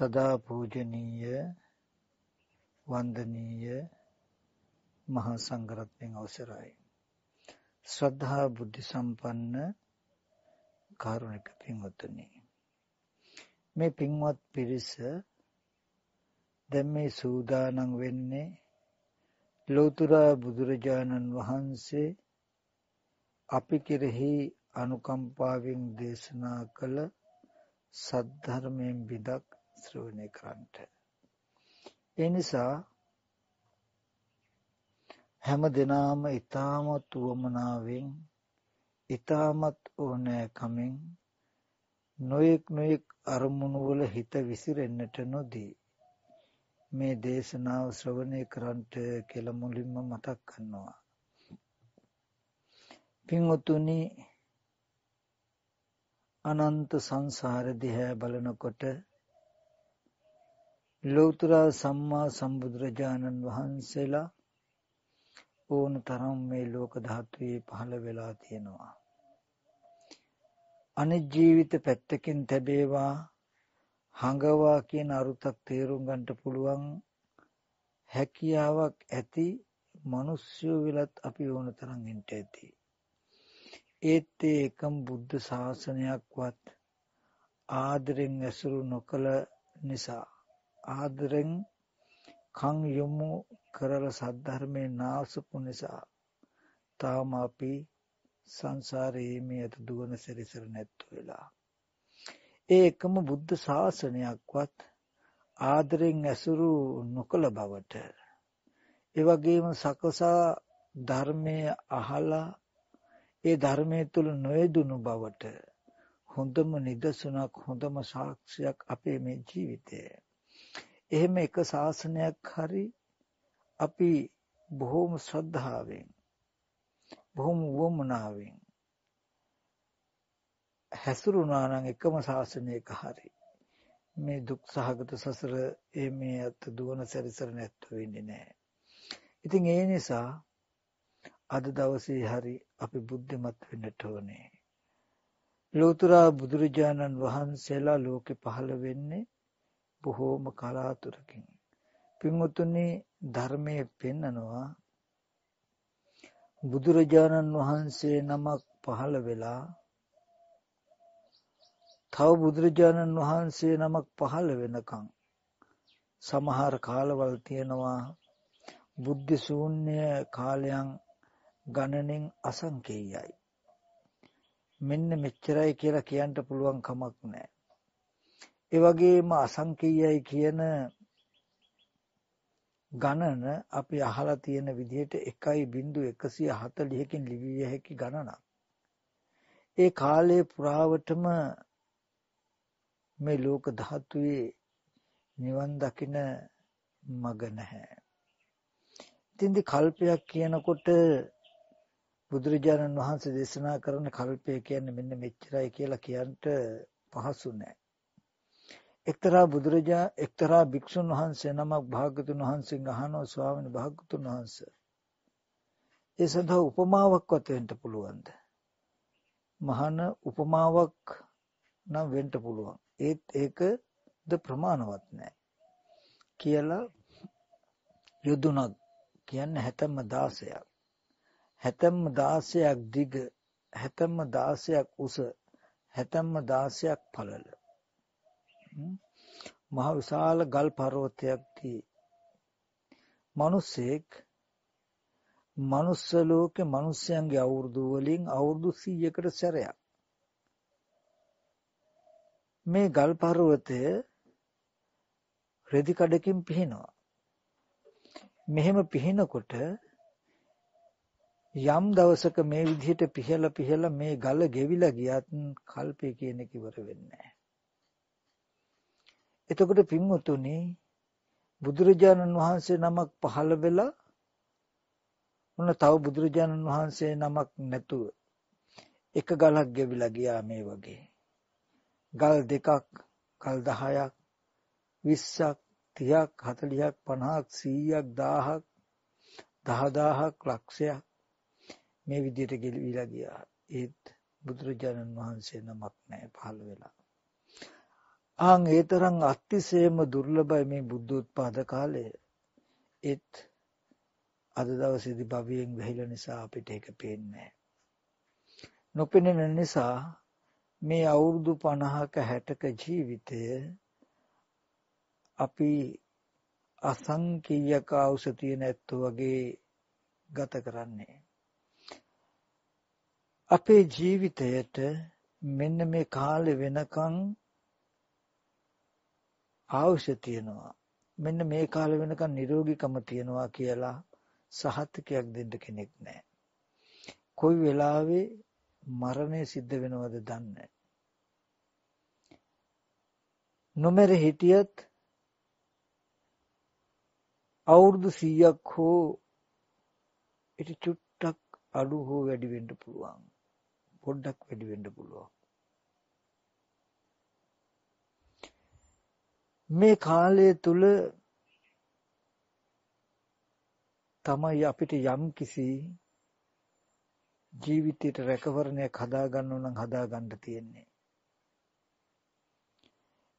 සදා පූජනීය වන්දනීය මහා සංඝරත්නයන් අවසරයි. ශ්‍රද්ධා බුද්ධ සම්පන්න කාරුණික පින්වත්නි මේ පින්වත් පිරිස දැන් මේ සූදානම් වෙන්නේ ලෝතර බුදුරජාණන් වහන්සේ අපි කෙරෙහි අනුකම්පාවෙන් දේශනා කළ සද්ධර්මයෙන් විදක් ශ්‍රවණය කරන්නට. ඒ නිසා හැම දිනාම ඊ타මත් උවමනාවෙන් ඊ타මත් ඕනෑකමින් නොයෙක් නොයෙක් අරමුණු වල හිත විසිරෙන්නට නොදී මේ දේශනාව ශ්‍රවණය කරන්නට කියලා මුලින්ම මතක් කරනවා. පින්වතුනි අනන්ත සංසාර දිහා බලනකොට ලෞතර සම්මා සම්බුදුරජාණන් වහන්සේලා ඕන තරම් මේ ලෝක ධාතුවේ පහළ වෙලා තියෙනවා. අනිත් ජීවිත පැත්තකින් තැබේවා හඟවා කියන අරුතක් තේරුම් ගන්නට පුළුවන් හැකියාවක් ඇති මිනිස්සු විලත් අපි ඕන තරම් ඉන්න ඇති. ඒත් ඒ එකම බුද්ධ ශාසනයක්වත් ආදරෙන් ඇසුරු නොකළ නිසා ආදරෙන් කන් යොමු කරලා සද්ධර්මයේ නාසපු නිසා තාම අපි සංසාරයේ මේ අත දුවන සැරිසර නැත්තු වෙලා. ඒ එකම බුද්ධ ශාසනයක්වත් ආදරෙන් ඇසුරු නොකළ බවට. ඒ වගේම සකසා ධර්මයේ අහලා ඒ ධර්මයේ තුල නොයදුණු බවට හොඳම නිදසුනක් හොඳම සාක්ෂියක් අපේ මේ ජීවිතයේ. එහෙම එක ශාසනයක් හරි අපි බොහෝම ශ්‍රද්ධාවෙන් බොහොම වමනාවෙන් හැසිරුණා නම් එකම ශාසනයක හරි මේ දුක් සහගත සසර මේ අත දුවන සැරිසර නැත්තු වෙන්නේ නැහැ. ඉතින් ඒ නිසා අද දවසේ හරි අපි බුද්ධිමත් වෙන්නට ඕනේ. ලෝතර බුදුරජාණන් වහන්සේලා ලෝකෙ පහළ වෙන්නේ බොහෝම කලාතුරකින්. පින්වතුනි ධර්මයේ පෙන්නනවා බුදුරජාණන් වහන්සේ නමක් පහළ වෙලා තව බුදුරජාණන් වහන්සේ නමක් පහළ වෙනකන් සමහර කාලවල තියෙනවා බුද්ධ ශූන්‍ය කාලයන් ගණනෙන් අසංකේයයි. මෙන්න මෙච්චරයි කියලා කියන්න පුළුවන් කමක් නැහැ. ඒ වගේම අසංකේයයි කියන ගණන අපි අහලා තියෙන විදිහට 1.140කින් ලිවිය හැකි ගණනක්. ඒ කාලයේ පුරාවටම මේ ලෝක ධාතුවේ නිවන් දකින මග නැහැ. ඉතින්දි කල්පයක් කියනකොට බුදුරජාණන් වහන්සේ දේශනා කරන කල්පය කියන්නේ මෙන්න මෙච්චරයි කියලා කියන්නට පහසු නෑ. එක්තරා බුදුරජා එක්තරා භික්ෂුන් වහන්සේ නමක් භාග්‍යතුන් වහන්සේගෙන් අහනවා ස්වාමීන් භාග්‍යතුන් වහන්සේ ඒ සඳහා උපමාවක්වත් වෙන්න පුළුවන්ද? මහාන උපමාවක් නම් වෙන්න පුළුවන්. ඒත් ඒකද ප්‍රමාණවත් නැහැ. කියලා යොදුනක් කියන්නේ හැතැම්ම 16ක්. හැතැම්ම 16ක් දිග, හැතැම්ම 16ක් උස, හැතැම්ම 16ක් පළල. මහ විශාල ගල් පර්වතයක් තී. මිනිසෙක් මනුස්ස ලෝකේ මිනිස්යන්ගේ අවුරුදු වලින් අවුරුදු 100කට සැරයක් මේ ගල් පර්වතය රෙදි කඩකින් පිහිනවා. මෙහෙම පිහිනකොට යම් දවසක මේ විදිහට පිහලා පිහලා මේ ගල ගෙවිලා ගියත් කල්පය කියන එක ඉවර වෙන්නේ නැහැ. එතකොට පින්වතුනි බුදුරජාණන් වහන්සේ නමක් පහළ වෙලා මොන තව බුදුරජාණන් වහන්සේ නමක් නැතුව එක ගලක් ගෙවිලා ගියා මේ වගේ. ගල් දෙකක්, ගල් 10ක්, 20ක්, 30ක්, 40ක්, 50ක්, 100ක්, 1000ක්, 10000ක්, ලක්ෂයක් මේ විදිහට ගෙලිවිලා ගියා. ඒත් බුදුරජාණන් වහන්සේ නමක් නැහැ පහළ වෙලා. ආන් ඒ තරම් අතිශයම දුර්ලභයි මේ බුද්ධෝත්පාද කාලය. ඒත් අද දවසේදී භවයෙන් වැහිලා නිසා අපිට ඒක පේන්නේ නොපෙනෙන නිසා මේ අවුරුදු 50ක 60ක ජීවිතය අපි අසංකීයක අවශ්‍ය තියෙන ඇත්තෝ වගේ ගත කරන්නේ අපේ ජීවිතයට මෙන්න මේ කාලේ වෙනකන් අවශ්‍ය තියෙනවා මෙන්න මේ කාලේ වෙනකන් නිරෝගීකම තියෙනවා කියලා සහතිකයක් දෙන්න කෙනෙක් නැහැ. කොයි වෙලාවෙ මරණය සිද්ධ වෙනවද දන්නේ නොමර හිටියත් අවුරුදු 100ක් හෝ ඉති චුට්ටක් අඩු හෝ වැඩි වෙන්න පුළුවන්. පොඩ්ඩක් වැඩි වෙන්න පුළුවන්. මේ කාලය තුල තමයි අපිට යම් කිසි ජීවිතයට රැකවරණයක් හදාගන්න නම් හදාගන්න තියෙන්නේ.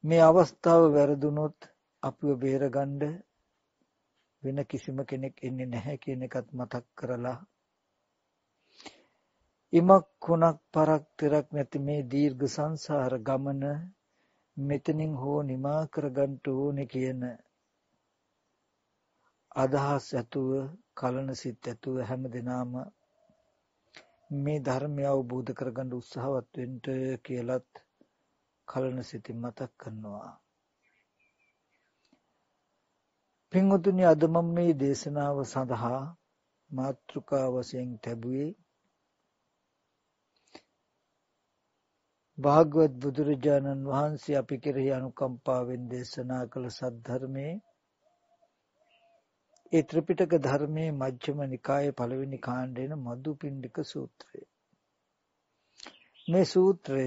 මේ අවස්ථාව වැරදුනොත් අපිව බේරගන්න වෙන කිසිම කෙනෙක් එන්නේ නැහැ කියන එකත් මතක් කරලා ඉමක් කුණක් පරක් තිරක් නැති මේ දීර්ඝ සංසාර ගමන මෙතනින් හෝ නිමා කරගන්න ඕනේ කියන අදහස් ඇතුව කලන සිත් ඇතුව හැම දිනාම මේ ධර්මය අවබෝධ කරගන්න උත්සාහවත් වෙන්න කියලත් කලන සිතින් මතක් කරනවා. පින්වතුනි අද මම මේ දේශනාව සඳහා මාතෘකා වශයෙන් ලැබුවේ භාගවත් බුදුරජාණන් වහන්සේ අපි කෙරෙහි අනුකම්පාවෙන් දේශනා කළ සද්ධර්මයේ ඒ ත්‍රිපිටක ධර්මයේ මජ්ක්‍ධිම නිකායේ පළවෙනි කාණ්ඩේන මදුපිණ්ඩික සූත්‍රය. මේ සූත්‍රය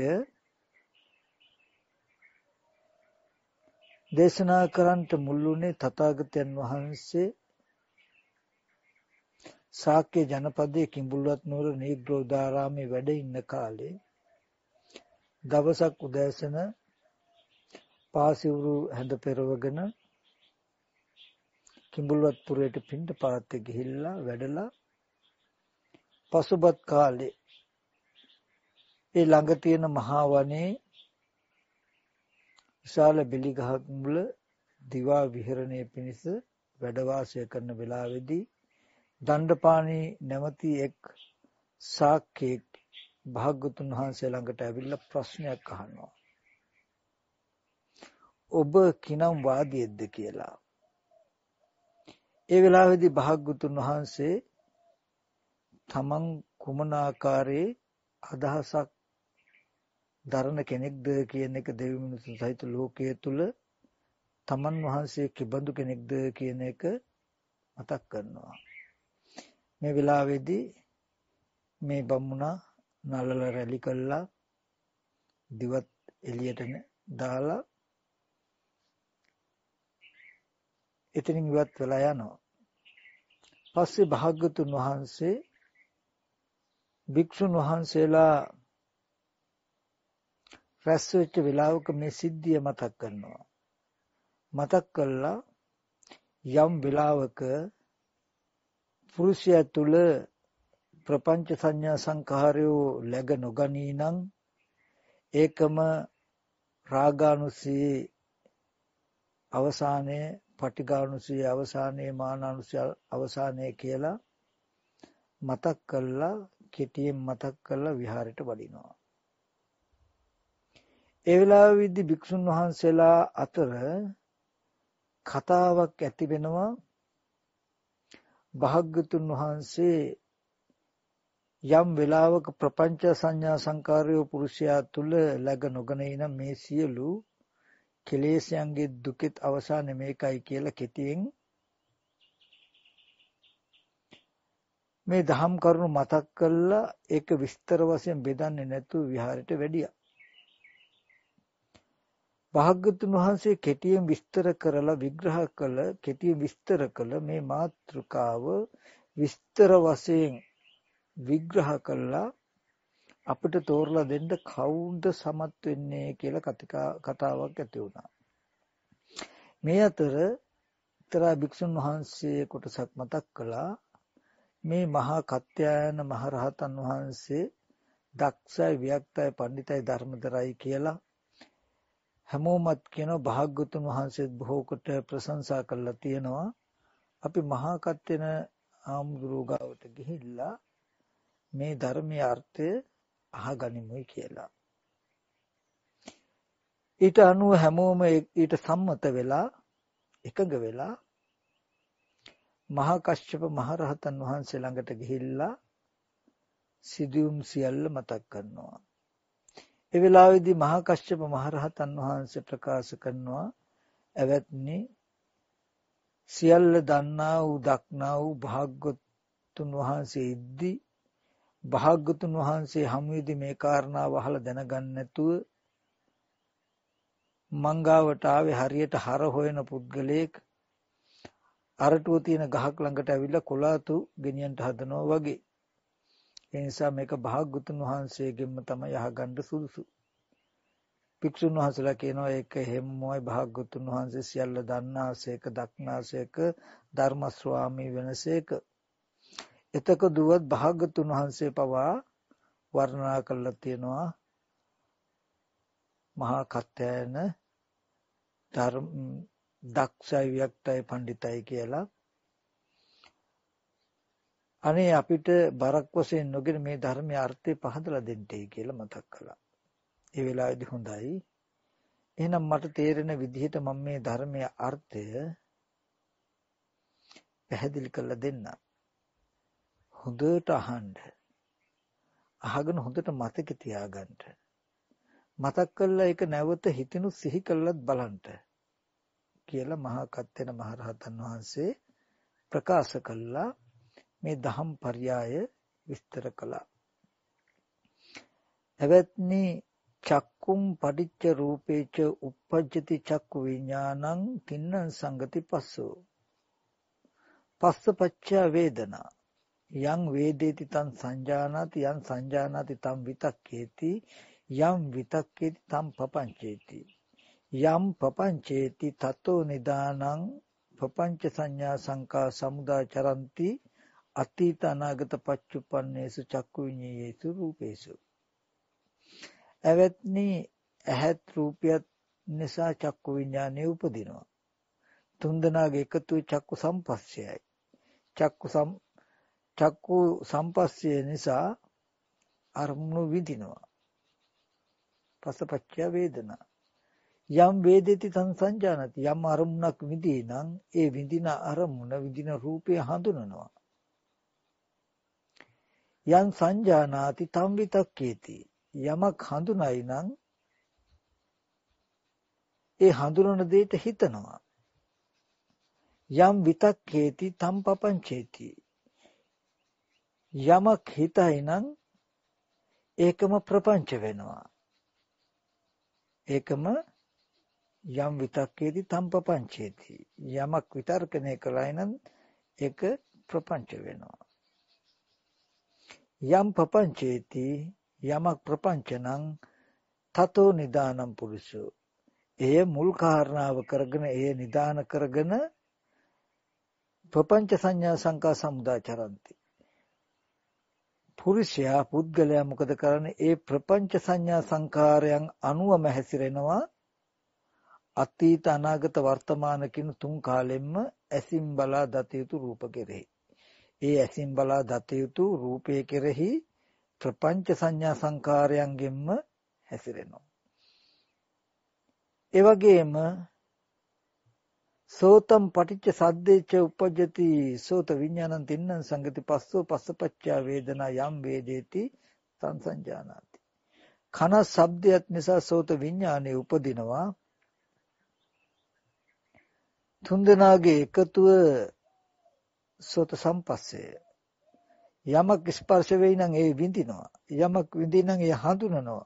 දේශනා කරන්නට මුල්ුණේ තථාගතයන් වහන්සේ ශාක්‍ය ජනපදයේ කිඹුල්වත් නුවර නීග්‍රෝධාරාමේ වැඩ ඉන්න කාලේ දවසක් උදෑසන පාසිවුරු හැඳ පෙරවගෙන කිඹුල්වත්පුරයට පින්ඩ පාත්තේ ගිහිල්ලා වැඩලා පසුබත් කාලේ ඒ ළඟ තියෙන මහා වනයේ විශාල බිලි ගහක් මුල දිවා විහරණය පිණිස වැඩ වාසය කරන වෙලාවේදී දණ්ඩපාණි නැමැති එක් ශාක්‍යයෙක් භාග්‍යතුන් වහන්සේ ළඟට ඇවිල්ලා ප්‍රශ්නයක් අහනවා. ඔබ කිනම් වාදියෙක්ද කියලා. ඒ වෙලාවේදී භාග්‍යතුන් වහන්සේ තමන් කුමන ආකාරයේ අදහසක් දරන කෙනෙක්ද කියන එක දෙවි මිනිසුන් සහිත ලෝකයේ තුල තමන් වහන්සේ කිබඳු කෙනෙක්ද කියන එක මතක් කරනවා මේ වෙලාවේදී මේ බමුණා නලල රැලි කළා දිවත් එළියට දාලා එතනින් ඉවත් වෙලා යනවා. පස්සේ භාග්‍යතුන් වහන්සේ භික්ෂුන් වහන්සේලා රැස් වෙච්ච වෙලාවක මේ සිද්ධිය මතක් කරනවා. මතක් කළා යම් වෙලාවක පුරුෂයා තුල ප්‍රපංච සංඥා සංඛාරයෝ läග නොගනී නම් ඒකම රාගානුසී අවසානයේ පටිඝානුසී අවසානයේ මානානුසී අවසානයේ කියලා මතක් කළා කෙටියෙන් මතක් කරලා විහාරයට වඩිනවා. ඒ වෙලාවේදී භික්ෂුන් වහන්සේලා අතර කතාවක් ඇති වෙනවා භාග්‍යතුන් වහන්සේ යම් වෙලාවක ප්‍රපංච සංඥා සංකාරය පුරුෂයා තුල läග නොගනින මේ සියලු කෙලෙස්යන්ගේ දුකෙත් අවසාන මේකයි කියලා කෙටියෙන් මේ දහම් කරුණු මතක් කළා ඒක විස්තර වශයෙන් බෙදන්නේ නැතුව විහාරයට වැඩියා. භාග්‍යතුන් වහන්සේ කෙටියෙන් විස්තර කරලා විග්‍රහ කළ කෙටියෙන් විස්තර කළ මේ මාතෘකාව විස්තර වශයෙන් විග්‍රහ කළා අපිට තෝරලා දෙන්න කවුද සමත් වෙන්නේ කියලා කතාවක් ඇති වුණා. මේ අතර එක්තරා භික්ෂුන් වහන්සේ කොටසක් මතක් කළා මේ මහා කත්යායන මහරහතන් වහන්සේ දක්ෂයි වික්තයි පඬිතයි ධර්මදරයි කියලා හැමෝමත් කියනවා භාග්‍යතුන් වහන්සේත් බොහෝ කොට ප්‍රශංසා කළා තියෙනවා අපි මහා කත්යන ආමුදුරු ගාවට ගිහිල්ලා මේ ධර්මයේ අර්ථය අහගනිමුයි කියලා ඊට අනුව හැමෝම ඊට සම්මත වෙලා එකඟ වෙලා මහා කශ්‍යප මහරහතන් වහන්සේ ළඟට ගිහිල්ලා සිදුවුම් සියල්ල මතක් කරනවා. ඒ වෙලාවේදී මහා කශ්‍යප මහරහතන් වහන්සේ ප්‍රකාශ කරනවා එවත්නි සියල්ල දන්නා වූ දක්නා වූ භාග්‍යතුන් වහන්සේ ඉද්දි භාග්‍යතුන් වහන්සේ හමුවේදී මේ කාරණාව අහලා දැනගන්න නැතුව මංගාවට ආවේ හරියට හර හොයන පුද්ගලයෙක් අරටුව තියෙන ගහක් ළඟට ඇවිල්ලා කොලාතු ගෙනියන්න හදනවා වගේ. ඒ නිසා මේක භාග්‍යතුන් වහන්සේගෙන්ම තමයි අහගන්න සුදුසු. භික්ෂුන් වහන්සේලා කියනවා ඒක හැමෝයි භාග්‍යතුන් වහන්සේ සියල්ල දන්නාසේක දක්නාසේක ධර්ම ස්වාමී වෙනසේක. එතක දුවත් භාග්‍යතුන් වහන්සේ පවා වර්ණනා කළා තියෙනවා මහා කත්යන ධර්ම දක්ෂයි වික්තයි පඬිතයි කියලා අනේ අපිට බරක් වශයෙන් නොගෙන මේ ධර්මයේ අර්ථය පහදලා දෙන්නයි කියලා මතක් කළා. ඒ වෙලාවේදී හොඳයි. එහෙනම් මට තේරෙන විදිහට මම මේ ධර්මයේ අර්ථය පැහැදිලි කරලා දෙන්න. හොඳට අහන්න. අහගෙන හොඳට මතක තියාගන්න. මතක් කළා ඒක නැවත හිතෙනු සිහි කළත් බලන්න. කියලා මහා කත්තෙන මහරහතන් වහන්සේ ප්‍රකාශ කළා මේ දහම් පర్యాయ විස්තර කළා. එවත්නි චක්කුම් පටිච්ච රූපේච uppajjati චක්කු විඥානං තින්න සංගති පස්සෝ. පස්ස පච්ච වේදනා යං වේදේති තං සංජානාති යං සංජානාති තං විතක්කේති යම් විතක්කේති තම් පපංචේති. යම් පපංචේති තතෝ නිදානං පපංච සංඥා සංකා සමුදාචරಂತಿ අතීත අනාගත පච්චුප්පන්නේසු චක්කු විඤ්ඤේයේසු රූපේසු. ඇවත්නි ඇහත් රූපියත් නිසා චක්කු විඤ්ඤාණය උපදිනවා. තුන්දනාගේ එකතු චක්කු සම්පස්සයයි චක්කු සම් චක්කු සම්පස්සය නිසා අරමුණු විඳිනවා. පසපච්චය වේදනා. යම් වේදේති සංසංජානති යම් අරමුණක් විඳී නම් ඒ විඳින අරමුණ විඳින රූපය හඳුනනවා. යම් සංජානාති තම් විතක්කේති. යමක් හඳුනයි නම් ඒ හඳුනන දෙයට හිතනවා. යම් විතක්කේති තම් පපංචේති. යමක් හිතයි නම් ඒකම ප්‍රපංච වෙනවා. ඒකම යම් විතක්කේති තම්පපංචේති යමක් විතර්කණය කළයි නම් ඒක ප්‍රපංච වෙනවා. යම් පපංචේති යමක් ප්‍රපංච නම් තතෝ නිදානම් පුරුෂෝ. එය මුල් කාරණාව කරගෙන එය නිදාන කරගෙන ප්‍රපංච සංඥා සංකා සමුදාචරಂತಿ පුරුෂයා පුද්ගලයා මොකද කරන්නේ ඒ ප්‍රපංච සංඥා සංකාරයන් අනුවම හැසිරෙනවා අතීත අනාගත වර්තමාන කියන තුන් කාලෙම්ම ඇසින් බලා දත යුතු රූප කෙරෙහි. ඒ ඇසින් බලා දත යුතු රූපය කෙරෙහි ප්‍රපංච සංඥා සංකාරයන්ගෙන්ම හැසිරෙනවා. ඒ වගේම සෝතම් පටිච්ච සද්දේච උපජ්ජති සෝත විඥානං තින්නං සංගති පස්සෝ පස්සපච්චා වේදනා යම් වේදේති සංසංජානාති. කන ශබ්දයක් නිසා සෝත විඥානේ උපදිනවා. තුන්දෙනාගේ එකතුව සෝත සම්පස්සය. යමක් ස්පර්ශ වෙයි නම් ඒ විඳිනවා. යමක් විඳිනම් ඒ හඳුනනවා.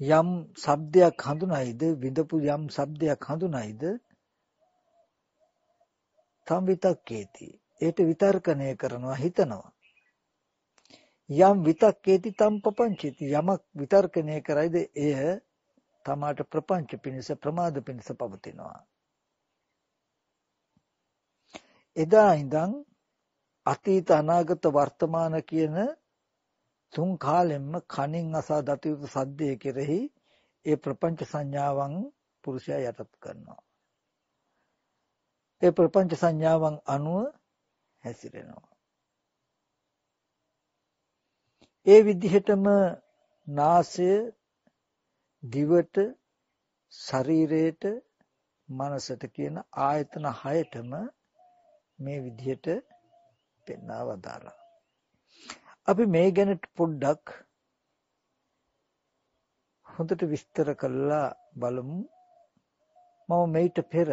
යම් ශබ්දයක් හඳුනයිද විඳපු යම් ශබ්දයක් හඳුනයිද තම් විතක්කේති. ඒට විතර්කණය කරනවා හිතනවා. යම් විතක්කේති තම් පపంచති යමක් විතර්කණය කරයිද එය තමාට ප්‍රපංච පිණිස ප්‍රමාද පිණිස පවතිනවා. එදා ඉඳන් අතීත අනාගත වර්තමාන කියන තුන් කාලෙම්ම කනින් අසා දත යුතු සද්දේ කෙරෙහි ඒ ප්‍රපංච සංඥාවන් පුරුෂයා යටත් කරනවා. ඒ ප්‍රපංච සංඥාවන් අනුව හැසිරෙනවා. ඒ විදිහටම නාසය දිවට ශරීරයට මනසට කියන ආයතන හයටම මේ විදිහට පෙන්වා වදාලා. අපි මේ ගැන පොඩ්ඩක් හොඳට විස්තර කරලා බලමු. මම මේිට පෙර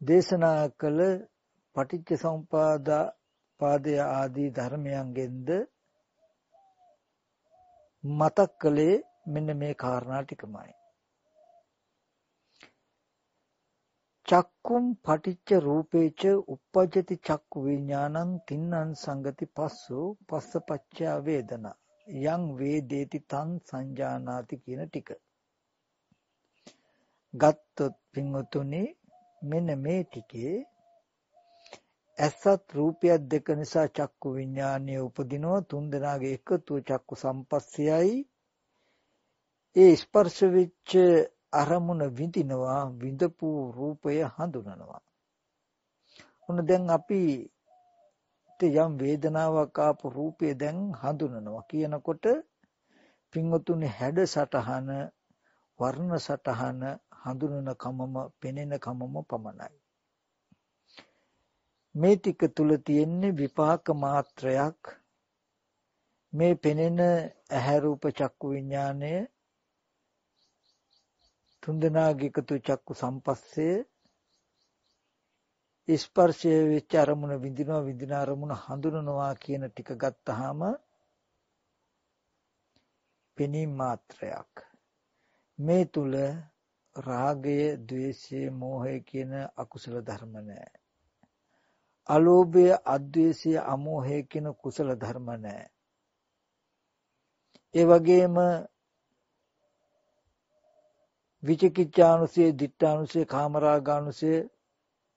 දේශනා කළ පටිච්ච සමුපාදා පාදය ආදී ධර්මයන්ගෙන්ද මතක් කළේ මෙන්න මේ කාරණා ටිකමයි. චක්කුම් පටිච්ච රූපේච uppajjati චක්කු විඥානං තින්නං සංගති පස්සෝ පස්සපච්චා වේදනා යං වේදේති තං සංජානාති කියන ටික. ගත්තොත් පින්වතුනි මෙන්න මේ ටිකේ ඇසත් රූපයක් දෙක නිසා චක්කු විඥානය උපදිනවා. තුන් දෙනාගේ එකතු චක්කු සම්පස්සයයි. ඒ ස්පර්ශ වෙච්ච අරමුණ විඳිනවා විඳපු රූපය හඳුනනවා. ඔන්න දැන් අපි යම් වේදනාවක් ආපු රූපය දැන් හඳුනනවා. කියනකොට පින්වතුනි හැඩ සටහන වර්ණ සටහන හඳුනන කමම පෙනෙන කමම පමණයි. මේ ටික තුල තියෙන්නේ විපාක මාත්‍රයක් මේ පෙනෙන ඇහැ රූප චක්කු විඥානය තුන්දෙනාගේ එකතු චක්කු සම්පස්සේ ස්පර්ශය වෙච්ච අරමුණ විඳිනවා විඳින අරමුණ හඳුනනවා කියන ටික ගත්තාම පෙනීම මාත්‍රයක් මේ තුල රාගය, ద్వේෂය, මෝහය කියන අකුසල ධර්ම නැහැ. අලෝභය, අද්වේෂය, අමෝහය කියන කුසල ධර්ම නැහැ. ඒ වගේම විචිකිච්ඡානුසය, දිට්ඨානුසය, කාමරාගානුසය,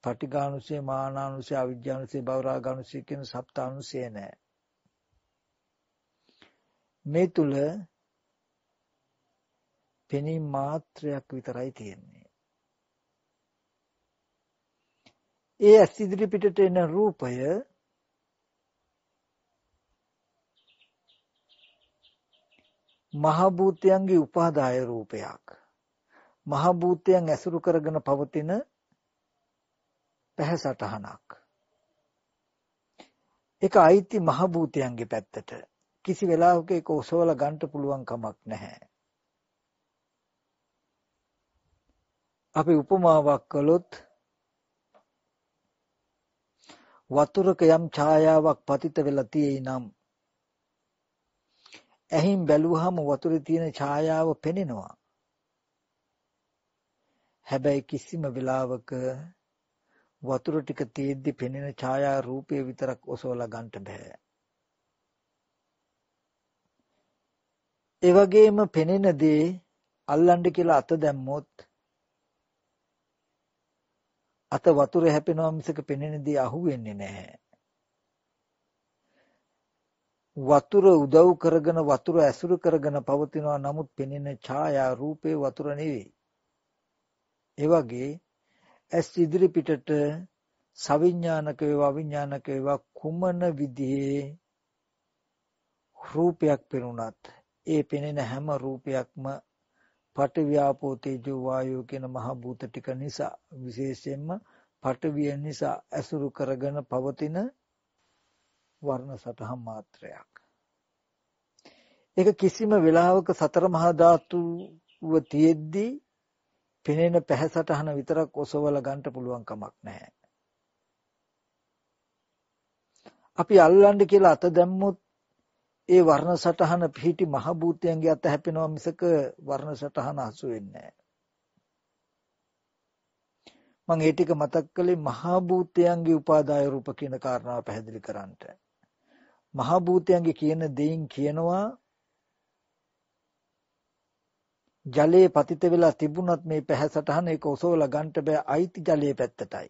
පටිඝානුසය, මානානුසය, අවිජ්ජානුසය, භවරාගානුසය කියන සප්තානුසය නැහැ. මේ තුල පෙනීම මාත්‍රයක් විතරයි තියෙන්නේ. ඒ ඇස් ඉදිරි පිටට එන රූපය මහ භූතයන්ගේ උපාදාය රූපයක්. මහ භූතයන් ඇසුරු කරගෙන පවතින පැහැසටහනක්. ඒක අයිති මහ භූතයන්ගේ පැත්තට. කිසි වෙලාවක ඒක ඔසවලා ගන්න පුළුවන් කමක් නැහැ. අපි උපමාවක් කළොත් වතුරක යම් ඡායාවක් පතිත වෙලා තියෙයි නම් ඇහින් බැලුවහම වතුරේ තියෙන ඡායාව පෙනෙනවා. හැබැයි කිසිම වෙලාවක වතුර ටික තියෙද්දි පෙනෙන ඡායා රූපය විතරක් ඔසවලා ගන්න බෑ. ඒ වගේම පෙනෙන දේ අල්ලන්න කියලා අත දැම්මොත් අත වතුර හැපෙනවා මිසක පෙනෙන දේ අහුවෙන්නේ නැහැ. වතුර උදව් කරගෙන වතුර ඇසුරු කරගෙන පවතිනවා නමුත් පෙනෙන ඡායා රූපේ වතුර නෙවෙයි. ඒ වගේ ඇස් ඉදිරි පිටට සවිඥානික වේවා අවිඥානික වේවා කුමන විදිහේ රූපයක් පෙනුනත් ඒ පෙනෙන හැම රූපයක්ම පඨවියාපෝ තේජෝ වායෝ කියන මහ භූත ටික නිසා විශේෂයෙන්ම පඨවිය නිසා ඇසුරු කරගෙන පවතින වර්ණ සතහන් මාත්‍රයක්. ඒක කිසිම වෙලාවක සතර මහා ධාතුව තියෙද්දී පෙනෙන පැහැසටහන විතරක් ඔසවලා ගන්න පුළුවන් කමක් නැහැ. අපි අල්ලන්න කියලා අත දැම්මොත් ඒ වර්ණ සටහන පිහිටි මහ භූතයන්ගේ අත හැපෙනවා මිසක වර්ණ සටහන හසු වෙන්නේ මම ඒ ටික මතක් කළේ මහා භූතයන්ගේ උපාදාය රූප කියන කාරණාව පැහැදිලි කරන්නට. මහ භූතයන්ගේ කියන දෙයින් කියනවා ජලයේ පතිත වෙලා තිබුණත් මේ පැහැසටහන ඒක ඔසවලා ගන්නට බෑ අයිති ජලයේ පැත්තටයි.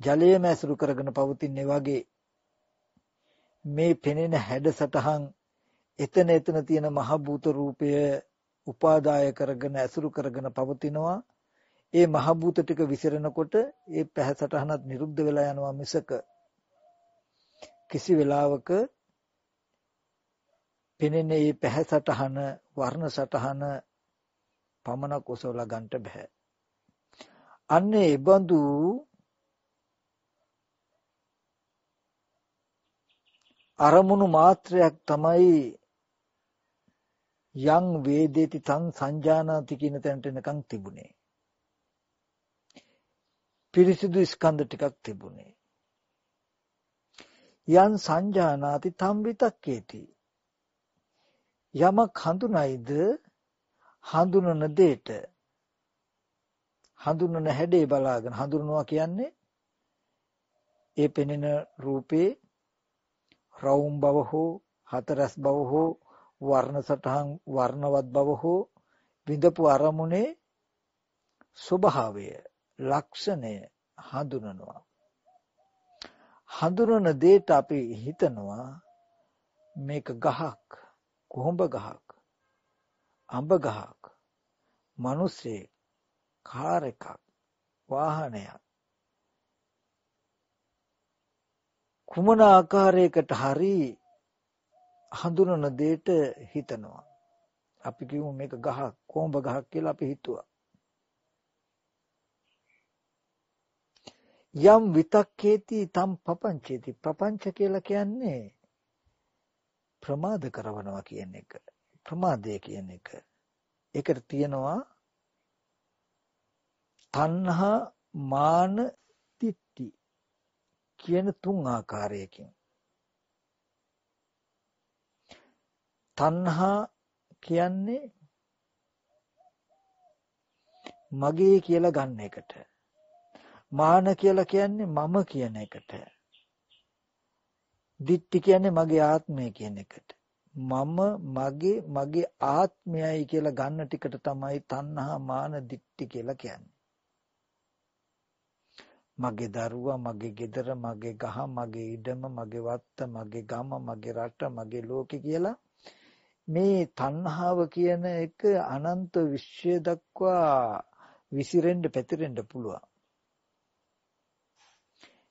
ජලයේම ඇසුරු කරගෙන පවතින්නේ වගේ මේ පෙනෙන හැඩසටහන් එතන එතන තියෙන මහ භූත රූපය උපාදාය කරගෙන ඇසුරු කරගෙන පවතිනවා. ඒ මහ භූත ටික විසිරෙනකොට ඒ පැහැසටහනත් නිරුද්ධ වෙලා යනවා මිසක. කිසි වෙලාවක පෙනෙන මේ පැහැසටහන වර්ණ සටහන පමණක් ඔසවලා ගන්නට බෑ. අන්නේ බඳු අරමුණු මාත්‍රයක් තමයි යං වේදේති තං සංජානාති කියන තැනට එනකන් තිබුණේ. පිරිසිදු ස්කන්ධ ටිකක් තිබුණේ. යන් සංජානාති තම් විතක්කේති. යමක් හඳුනයිද හඳුනන දෙයට හඳුනන හැඩේ බලාගෙන හඳුනනවා කියන්නේ ඒ පෙනෙන රූපේ රවුම් බව හෝ හතරස් බව හෝ වර්ණ සටහන් වර්ණවත් බව හෝ විඳපු අරමුණේ ස්වභාවය ලක්ෂණය හඳුනනවා. හඳුනන දෙයට අපි හිතනවා මේක ගහක් කොහොඹ ගහක් අඹ ගහක් මිනිස්සේ කාර් එකක් වාහනයක් කුමන ආකාරයකට හරි හඳුනන දෙයට හිතනවා. අපි කියමු මේක ගහක් කොඹ ගහක් කියලා අපි හිතුවා. යම් විතක්කේති තම් පපංචේති ප්‍රපංච කියලා කියන්නේ ප්‍රමාද කරනවා කියන එක ප්‍රමාදය කියන එක ඒකට තියෙනවා තණ්හා මාන තිත්ති කියන තුන් ආකාරයකින් තණ්හා කියන්නේ මගේ කියලා ගන්න එකට. මාන කියලා කියන්නේ මම කියන එකට. දිට්ටි කියන්නේ මගේ ආත්මය කියන එකට. මම මගේ මගේ ආත්මයයි කියලා ගන්න ටිකට තමයි තණ්හා මාන දිට්ටි කියලා කියන්නේ. මගේ දරුවා මගේ ගෙදර මගේ ගහ මගේ ඉඩම මගේ වත්ත මගේ ගම මගේ රට මගේ ලෝකෙ කියලා මේ තණ්හාව කියන එක අනන්ත විශ්වය දක්වා විසිරෙන්න පැතිරෙන්න පුළුවන්.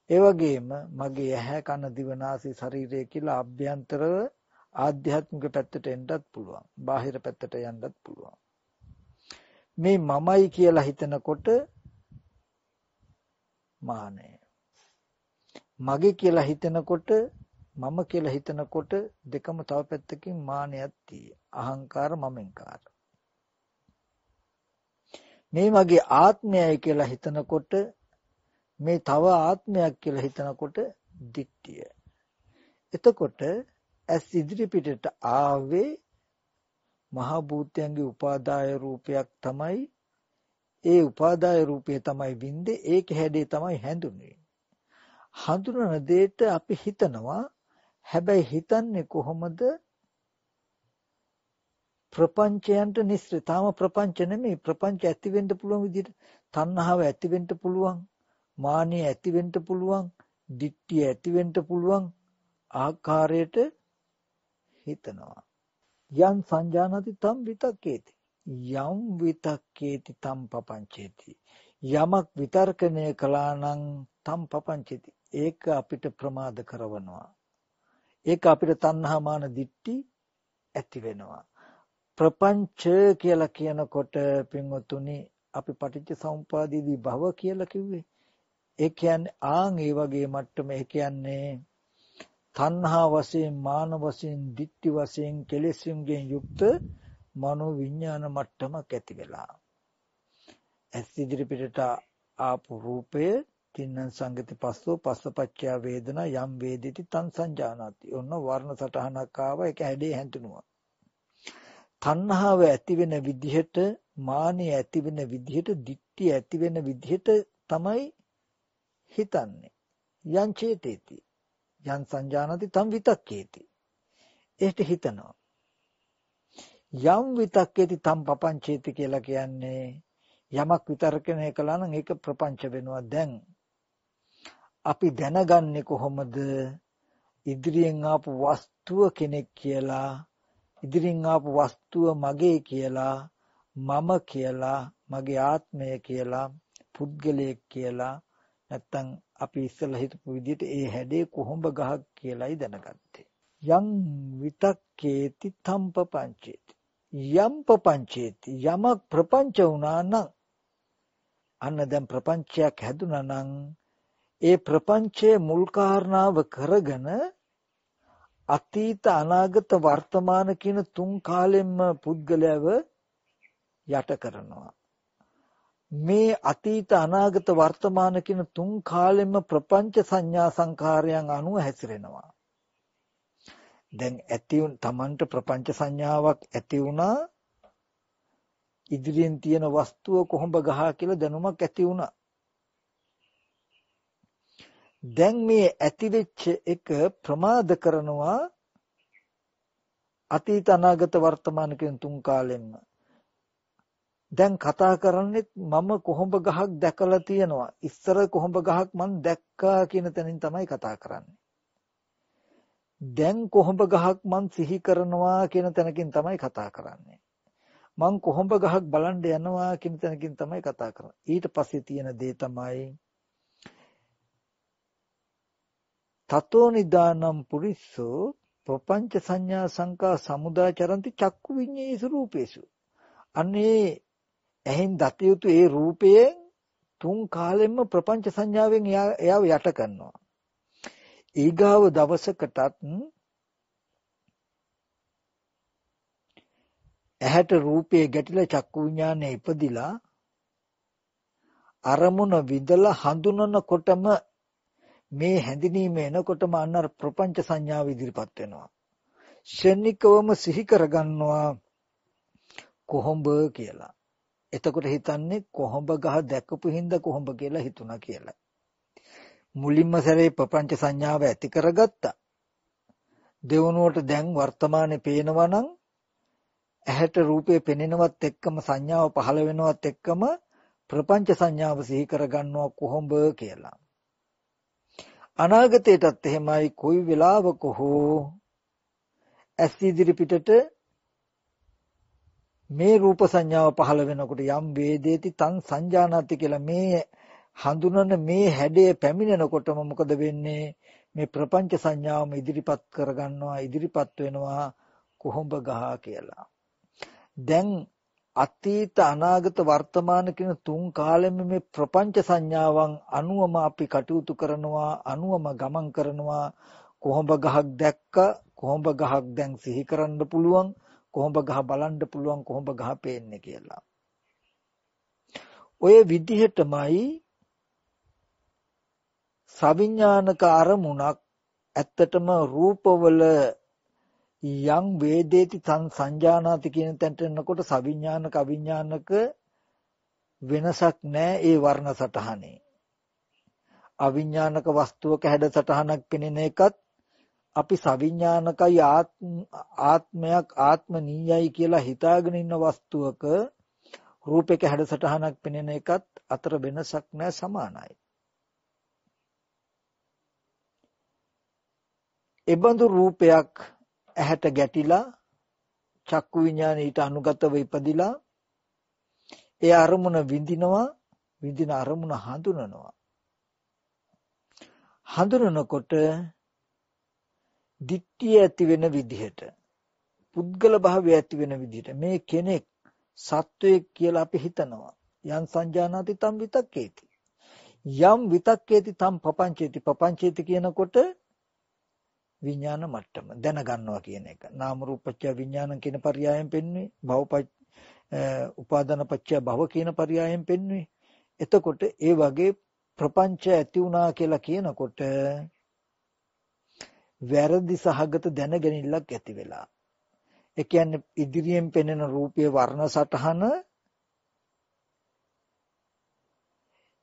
ඒ වගේම මගේ ඇහැ කන දිව නාසය ශරීරය කියලා අභ්‍යන්තරව ආධ්‍යාත්මික පැත්තට එන්නත් පුළුවන්. බාහිර පැත්තට යන්නත් පුළුවන්. මේ මමයි කියලා හිතනකොට මානය. මගේ කියලා හිතනකොට මම කියලා හිතනකොට දෙකම තව පැත්තකින් මානයක් තියෙයි. අහංකාර මමෙන්කාර. මේ මගේ ආත්මයයි කියලා හිතනකොට මේ තව ආත්මයක් කියලා හිතනකොට දික්තිය. එතකොට ඇස් ඉදිරි පිටට ආවේ මහ භූතයන්ගේ උපාදාය රූපයක් තමයි ඒ උපාදාය රූපය තමයි වින්දේ ඒක හැඩේ තමයි හැඳුන්වෙන්නේ. හඳුනන දෙයට අපි හිතනවා හැබැයි හිතන්නේ කොහොමද? ප්‍රපංචයන්ට නිස්සෘ. තාම ප්‍රපංච නෙමෙයි ප්‍රපංච ඇති වෙන්න පුළුවන් විදිහට. තණ්හාව ඇති වෙන්න පුළුවන් මානිය ඇති වෙන්න පුළුවන් දිට්ඨිය ඇති වෙන්න පුළුවන් ආකාරයට හිතනවා. යන් සංජානති තම් විතක්කේති. යම් විතක්කේති තම් පපංචේති. යමක් විතර්කණය කළා නම් තම් පපංචේති. ඒක අපිට ප්‍රමාද කරවනවා. ඒක අපිට තණ්හා මාන දිට්ටි ඇති වෙනවා. ප්‍රපංච කියලා කියනකොට පින්වතුනි අපි පටිච්ච සමුපාදීදී භව කියලා කිව්වේ. ඒ කියන්නේ ආන් ඒ වගේ මට්ටම. ඒ කියන්නේ තණ්හා වශයෙන් මාන වශයෙන් ditthi වශයෙන් කෙලෙස්යන්ගෙන් යුක්ත මනෝ විඥාන මට්ටමක් ඇති වෙලා. ඇස් ඉදිරි පිටට ආපු රූපය තින්න සංගති පස්සෝ පස්සපච්චය වේදනා යම් වේදිති තං සංජානාති. ඔන්න වර්ණ සටහනක් ආව ඒක හැඩේ හැඳුනුවා. තණ්හාව ඇති වෙන විදිහට මානිය ඇති වෙන විදිහට ditthi ඇති වෙන විදිහට තමයි හිතන්නේ. යං චේතේති. යන් සංජානති තම් විතක්කේති. ඒට හිතනවා. යම් විතක්කේති තම් පපංචේති කියලා කියන්නේ යමක් විතර්කණය කළා නම් ඒක ප්‍රපංච වෙනවා. දැන් අපි දැනගන්නේ කොහොමද? ඉදිරියෙන් ආපු වස්තුව කෙනෙක් කියලා ඉදිරියෙන් ආපු වස්තුව මගේ කියලා මම කියලා මගේ ආත්මය කියලා පුද්ගලයෙක් කියලා. නැත්තම් අපි ඉස්සෙල්ලා හිතපු විදිහට ඒ හැඩේ කොහොඹ ගහක් කියලායි දැනගත්තේ. යම් විතක්කේති තම්ප පංචේති යම් පංචේති යමක් ප්‍රපංච වුණා නම් අන්න දැන් ප්‍රපංචයක් හැදුනා නම් ඒ ප්‍රපංචයේ මුල් කාරණාව කරගෙන අතීත අනාගත වර්තමාන කියන තුන් කාලෙම පුද්ගලයව යට කරනවා. මේ අතීත අනාගත වර්තමාන කියන තුන් කාලෙම ප්‍රපංච සංඥා සංකාරයන් අනුව හැසිරෙනවා. දැන් ඇති තමන්ට ප්‍රපංච සංඥාවක් ඇති වුණා. ඉදිරියෙන් තියෙන වස්තුව කොහොඹ ගහ කියලා දැනුමක් ඇති වුණා. දැන් මේ ඇතිවෙච්ච එක ප්‍රමාද කරනවා අතීත අනාගත වර්තමාන කියන තුන් කාලෙන්න දැන් කතා කරන්නේ මම කොහොඹ ගහක් දැකලා තියෙනවා. ඉස්සර කොහොඹ ගහක් මං දැක්කා කියන තැනින් තමයි කතා කරන්නේ. දැන් කොහොඹ ගහක් මං සිහි කරනවා කියන තැනකින් තමයි කතා කරන්නේ. මං කොහොඹ ගහක් බලන්න යනවා කියන තැනකින් තමයි කතා කරන්නේ. ඊට පස්සේ තියෙන දේ තමයි තතෝ නිදානම් පුරිස්සෝ ප්‍රපංච සංඥා සංකා සමුදාචරಂತಿ චක්කු විඤ්ඤේසු රූපේසු. අන්නේ එහෙන් දත යුතු ඒ රූපයේ තුන් කාලෙම ප්‍රපංච සංඥාවෙන් එයාව යට කරනවා. ඊගාව දවසකටත් ඇහැට රූපයේ ගැටිලා චක්කු විඥානය ඉපදිලා අරමුණ විදලා හඳුනනකොටම මේ හැඳිනීම එනකොටම අන්න ප්‍රපංච සංඥාව ඉදිරිපත් වෙනවා. ශනිකවම සිහි කරගන්නවා කොහොඹ කියලා. එතකොට හිතන්නේ කොහොඹ ගහ දැකපු හින්දා කොහොඹ කියලා හිතුණා කියලා. මුලින්ම සැරේ ප්‍රපංච සංඥාව ඇති කරගත්තා. දෙවනුවට දැන් වර්තමානයේ පේනවා නම් ඇහැට රූපේ පෙනෙනවත් එක්කම සංඥාව පහළ වෙනවත් එක්කම ප්‍රපංච සංඥාව සිහි කරගන්නවා කොහොඹ කියලා. අනාගතයටත් එහෙමයි කොයි වෙලාවක හෝ ඇස් ඉදිරි පිටට මේ රූප සංඥාව පහළ වෙනකොට යම් වේදේති තං සංජානාති කියලා මේ හඳුනන මේ හැඩය පැමිණෙනකොටම මොකද වෙන්නේ? මේ ප්‍රපංච සංඥාවම ඉදිරිපත් කරගන්නවා ඉදිරිපත් වෙනවා කොහොඹ ගහ කියලා. දැන් අතීත අනාගත වර්තමාන කියන තුන් කාලෙම මේ ප්‍රපංච සංඥාවන් අනුවම අපි කටයුතු කරනවා අනුවම ගමන් කරනවා. කොහොඹ ගහක් දැක්ක කොහොඹ ගහක් දැන් සිහි කරන්න පුළුවන් කොහොඹ ගහ බලන්න පුළුවන් කොහොඹ ගහ පේන්නේ කියලා. ඔය විදිහටමයි සවිඥානික අරමුණක් ඇත්තටම රූපවල යම් වේදේති සංජානාති කියන තැනට එනකොට සවිඥානික අවිඥානික වෙනසක් නැහැ ඒ වර්ණ සටහනේ. අවිඥානික වස්තුවක හැඩ සටහනක් පෙනෙන එකත් අපි සවිඥානිකයි ආත්මයක් ආත්මනීයයි කියලා හිතාගෙන ඉන්න වස්තුවක රූපයක හැඩ සටහනක් පෙනෙන එකත් අතර වෙනසක් නැහැ සමානයි. එබඳු රූපයක් ඇහැට ගැටිලා චක්කු විඥාන ඊට අනුගතව ඉපදිලා ඒ අරමුණ විඳිනවා විඳින අරමුණ හඳුනනවා. හඳුනනකොට දිට්ඨිය ඇති වෙන විදිහට පුද්ගල භාවය ඇති වෙන විදිහට මේ කෙනෙක් සත්වයක් කියලා අපි හිතනවා. යම් සංජානාති තම් විතක්කේති. යම් විතක්කේති තම් පපංචේති. පපංචේති කියනකොට විඥාන මට්ටම දැනගන්නවා කියන එක. නාම රූපච්ඡ විඥාන කියන පරයයන් පෙන්වන්නේ භවපච්ච උපාදාන පච්ච භව කියන පරයයන් පෙන්වන්නේ. එතකොට ඒ වගේ ප්‍රපංච ඇති වුණා කියලා කියනකොට වැරදි සහගත දැනගැනිල්ලක් ඇති වෙලා. ඒ කියන්නේ ඉදිරියෙන් පෙනෙන රූපයේ වර්ණ සටහන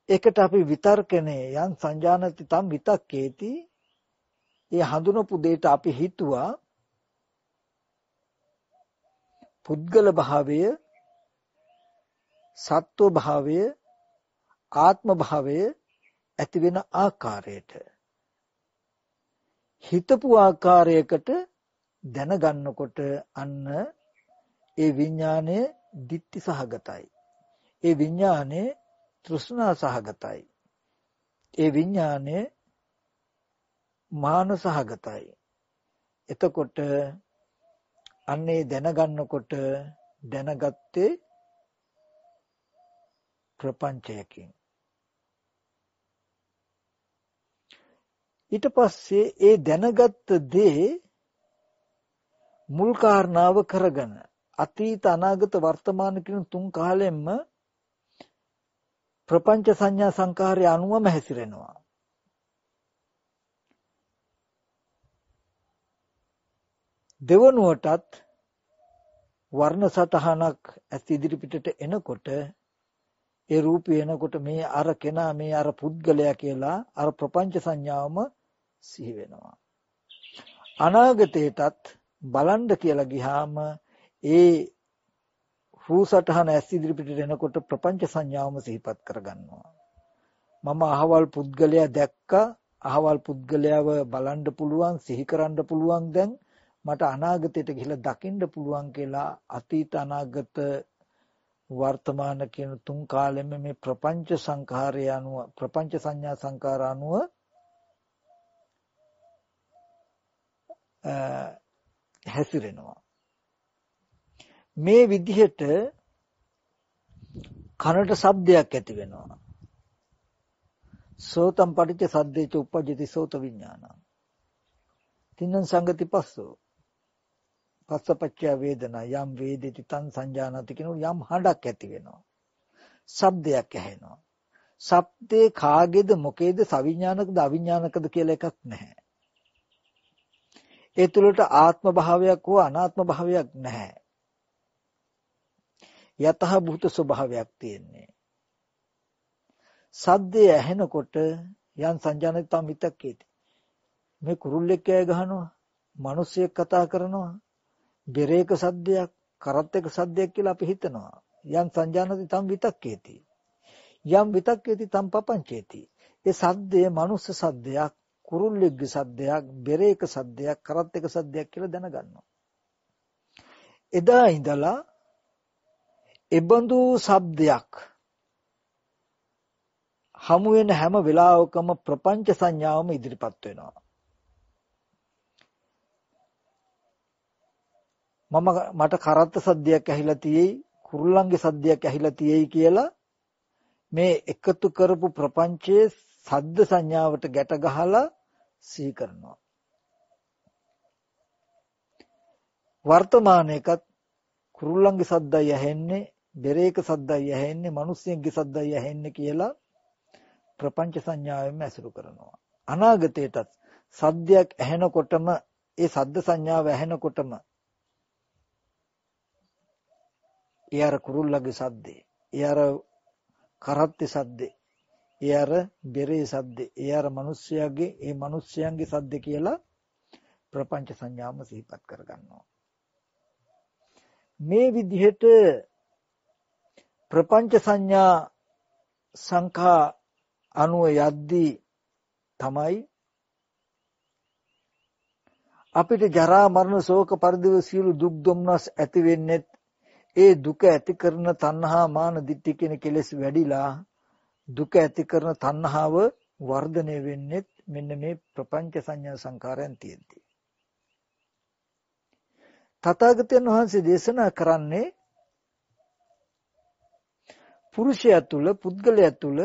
ඒකට අපි විතර්කනේ යන් සංජානති තම් විතක්කේති ඒ හඳුනපු දෙයට අපි හිතුවා පුද්ගල භාවය සත්ව භාවය ආත්ම භාවය ඇති වෙන ආකාරයට හිතපු ආකාරයකට දැනගන්නකොට අන්න ඒ විඥානය ditthi සහගතයි. ඒ විඥානය තෘෂ්ණා සහගතයි. ඒ විඥානය මාන සහගතයි. එතකොට අන්නේ දැනගන්නකොට දැනගත්තේ ප්‍රපංචයකින් ඊට පස්සේ ඒ දැනගත්ත දේ මුල් කාරණාව කරගෙන අතීත අනාගත වර්තමාන කියන තුන් කාලෙම්ම ප්‍රපංච සංඥා සංකාරය අනුවම හැසිරෙනවා දෙවනුවටත් වර්ණ සටහනක් ඇස් ඉදිරිපිටට එනකොට ඒ රූපය එනකොට මේ අර කෙනා මේ අර පුද්ගලයා කියලා අර ප්‍රපංච සංඥාවම සිහි වෙනවා. අනාගතේටත් බලන්න කියලා ගියාම ඒ රූ සටහන ඇස් ඉදිරිපිටට එනකොට ප්‍රපංච සංඥාවම සිහිපත් කරගන්නවා. මම අහවල් පුද්ගලයා දැක්කා. අහවල් පුද්ගලයාව බලන්න පුළුවන් සිහි කරන්න පුළුවන් දැන් මට අනාගතයට ගිහිල්ලා දකින්න පුළුවන් කියලා අතීත අනාගත වර්තමාන කියන තුන් කාලෙම මේ ප්‍රපංච සංඛාරය අනුව ප්‍රපංච සංඥා සංකාර අනුව හැසිරෙනවා. මේ විදිහට කනට ශබ්දයක් ඇති වෙනවා. සෝතම් පටිච්ච සද්දේච උපජ්ජති සෝත විඥානං. තින්න සංගති පස්සෝ. පස්සපච්චය වේදනා යම් වේදෙති තන් සංජානති කියන යම් හඬක් ඇති වෙනවා. ශබ්දයක් ඇහෙනවා. ශබ්දේ කාගේද මොකේද සවිඥානිකද අවිඥානිකද කියලා එකක් නැහැ. ඒ තුළට ආත්ම භාවයක් හෝ අනාත්ම භාවයක් නැහැ. යතහ භූත ස්වභාවයක් තියෙන්නේ. සද්දේ ඇහෙනකොට යන් සංජානනිතම් මිතක්කේති. මේ කුරුල්ලෙක් කෑ ගහනවා, මිනිස්සෙක් කතා කරනවා, බෙරේක සද්දයක් කරත් එක සද්දයක් කියලා අපි හිතනවා. යම් සංජානති තම් විතක්කේති. යම් විතක්කේති තම් පපංචේති. ඒ සද්දේ මනුස්ස සද්දයක්, කුරුල්ලෙක්ගේ සද්දයක්, බෙරේක සද්දයක්, කරත් එක සද්දයක් කියලා දැනගන්නවා. එදා ඉඳලා එබඳු ශබ්දයක් හමු වෙන හැම වෙලාවකම ප්‍රපංච සංඥාවම ඉදිරිපත් වෙනවා. මම මට කරත්ත සද්දයක් ඇහිලා තියෙයි කුරුල්ලන්ගේ සද්දයක් ඇහිලා තියෙයි කියලා මේ එකතු කරපු ප්‍රපංචයේ සද්ද සංඥාවට ගැට ගහලා සිහි කරනවා. වර්තමානයේකත් කුරුල්ලන්ගේ සද්දයි ඇහෙන්නේ බෙරේක සද්දයි ඇහෙන්නේ මිනිස්සුන්ගේ සද්දයි ඇහෙන්නේ කියලා ප්‍රපංච සංඥාවෙන්ම ඇසුරු කරනවා. අනාගතයටත් සද්දයක් ඇහෙනකොටම ඒ සද්ද සංඥාව ඇහෙනකොටම ඒ අර කුරුල්ලගේ සද්දේ. ඒ අර කරත්තේ සද්දේ. ඒ අර බෙරේ සද්දේ. ඒ අර මිනිස්යාගේ ඒ මිනිස්යන්ගේ සද්දේ කියලා ප්‍රපංච සංඥාම සිහිපත් කරගන්නවා. මේ විදිහට ප්‍රපංච සංඥා සංඛා අනුව යද්දී තමයි අපිට ජරා මරණ ශෝක පරිදේව සියලු දුක් දුම්නස් ඇති වෙන්නේ ඒ දුක ඇති කරන තණ්හා මාන දිට්ඨි කියන කෙලෙස් වැඩිලා දුක ඇති කරන තණ්හාව වර්ධනය වෙන්නේ මෙන්න මේ ප්‍රපංච සංඥා සංකාරයන් තියෙද්දී. තථාගතයන් වහන්සේ දේශනා කරන්නේ පුරුෂයා තුල පුද්ගලයා තුල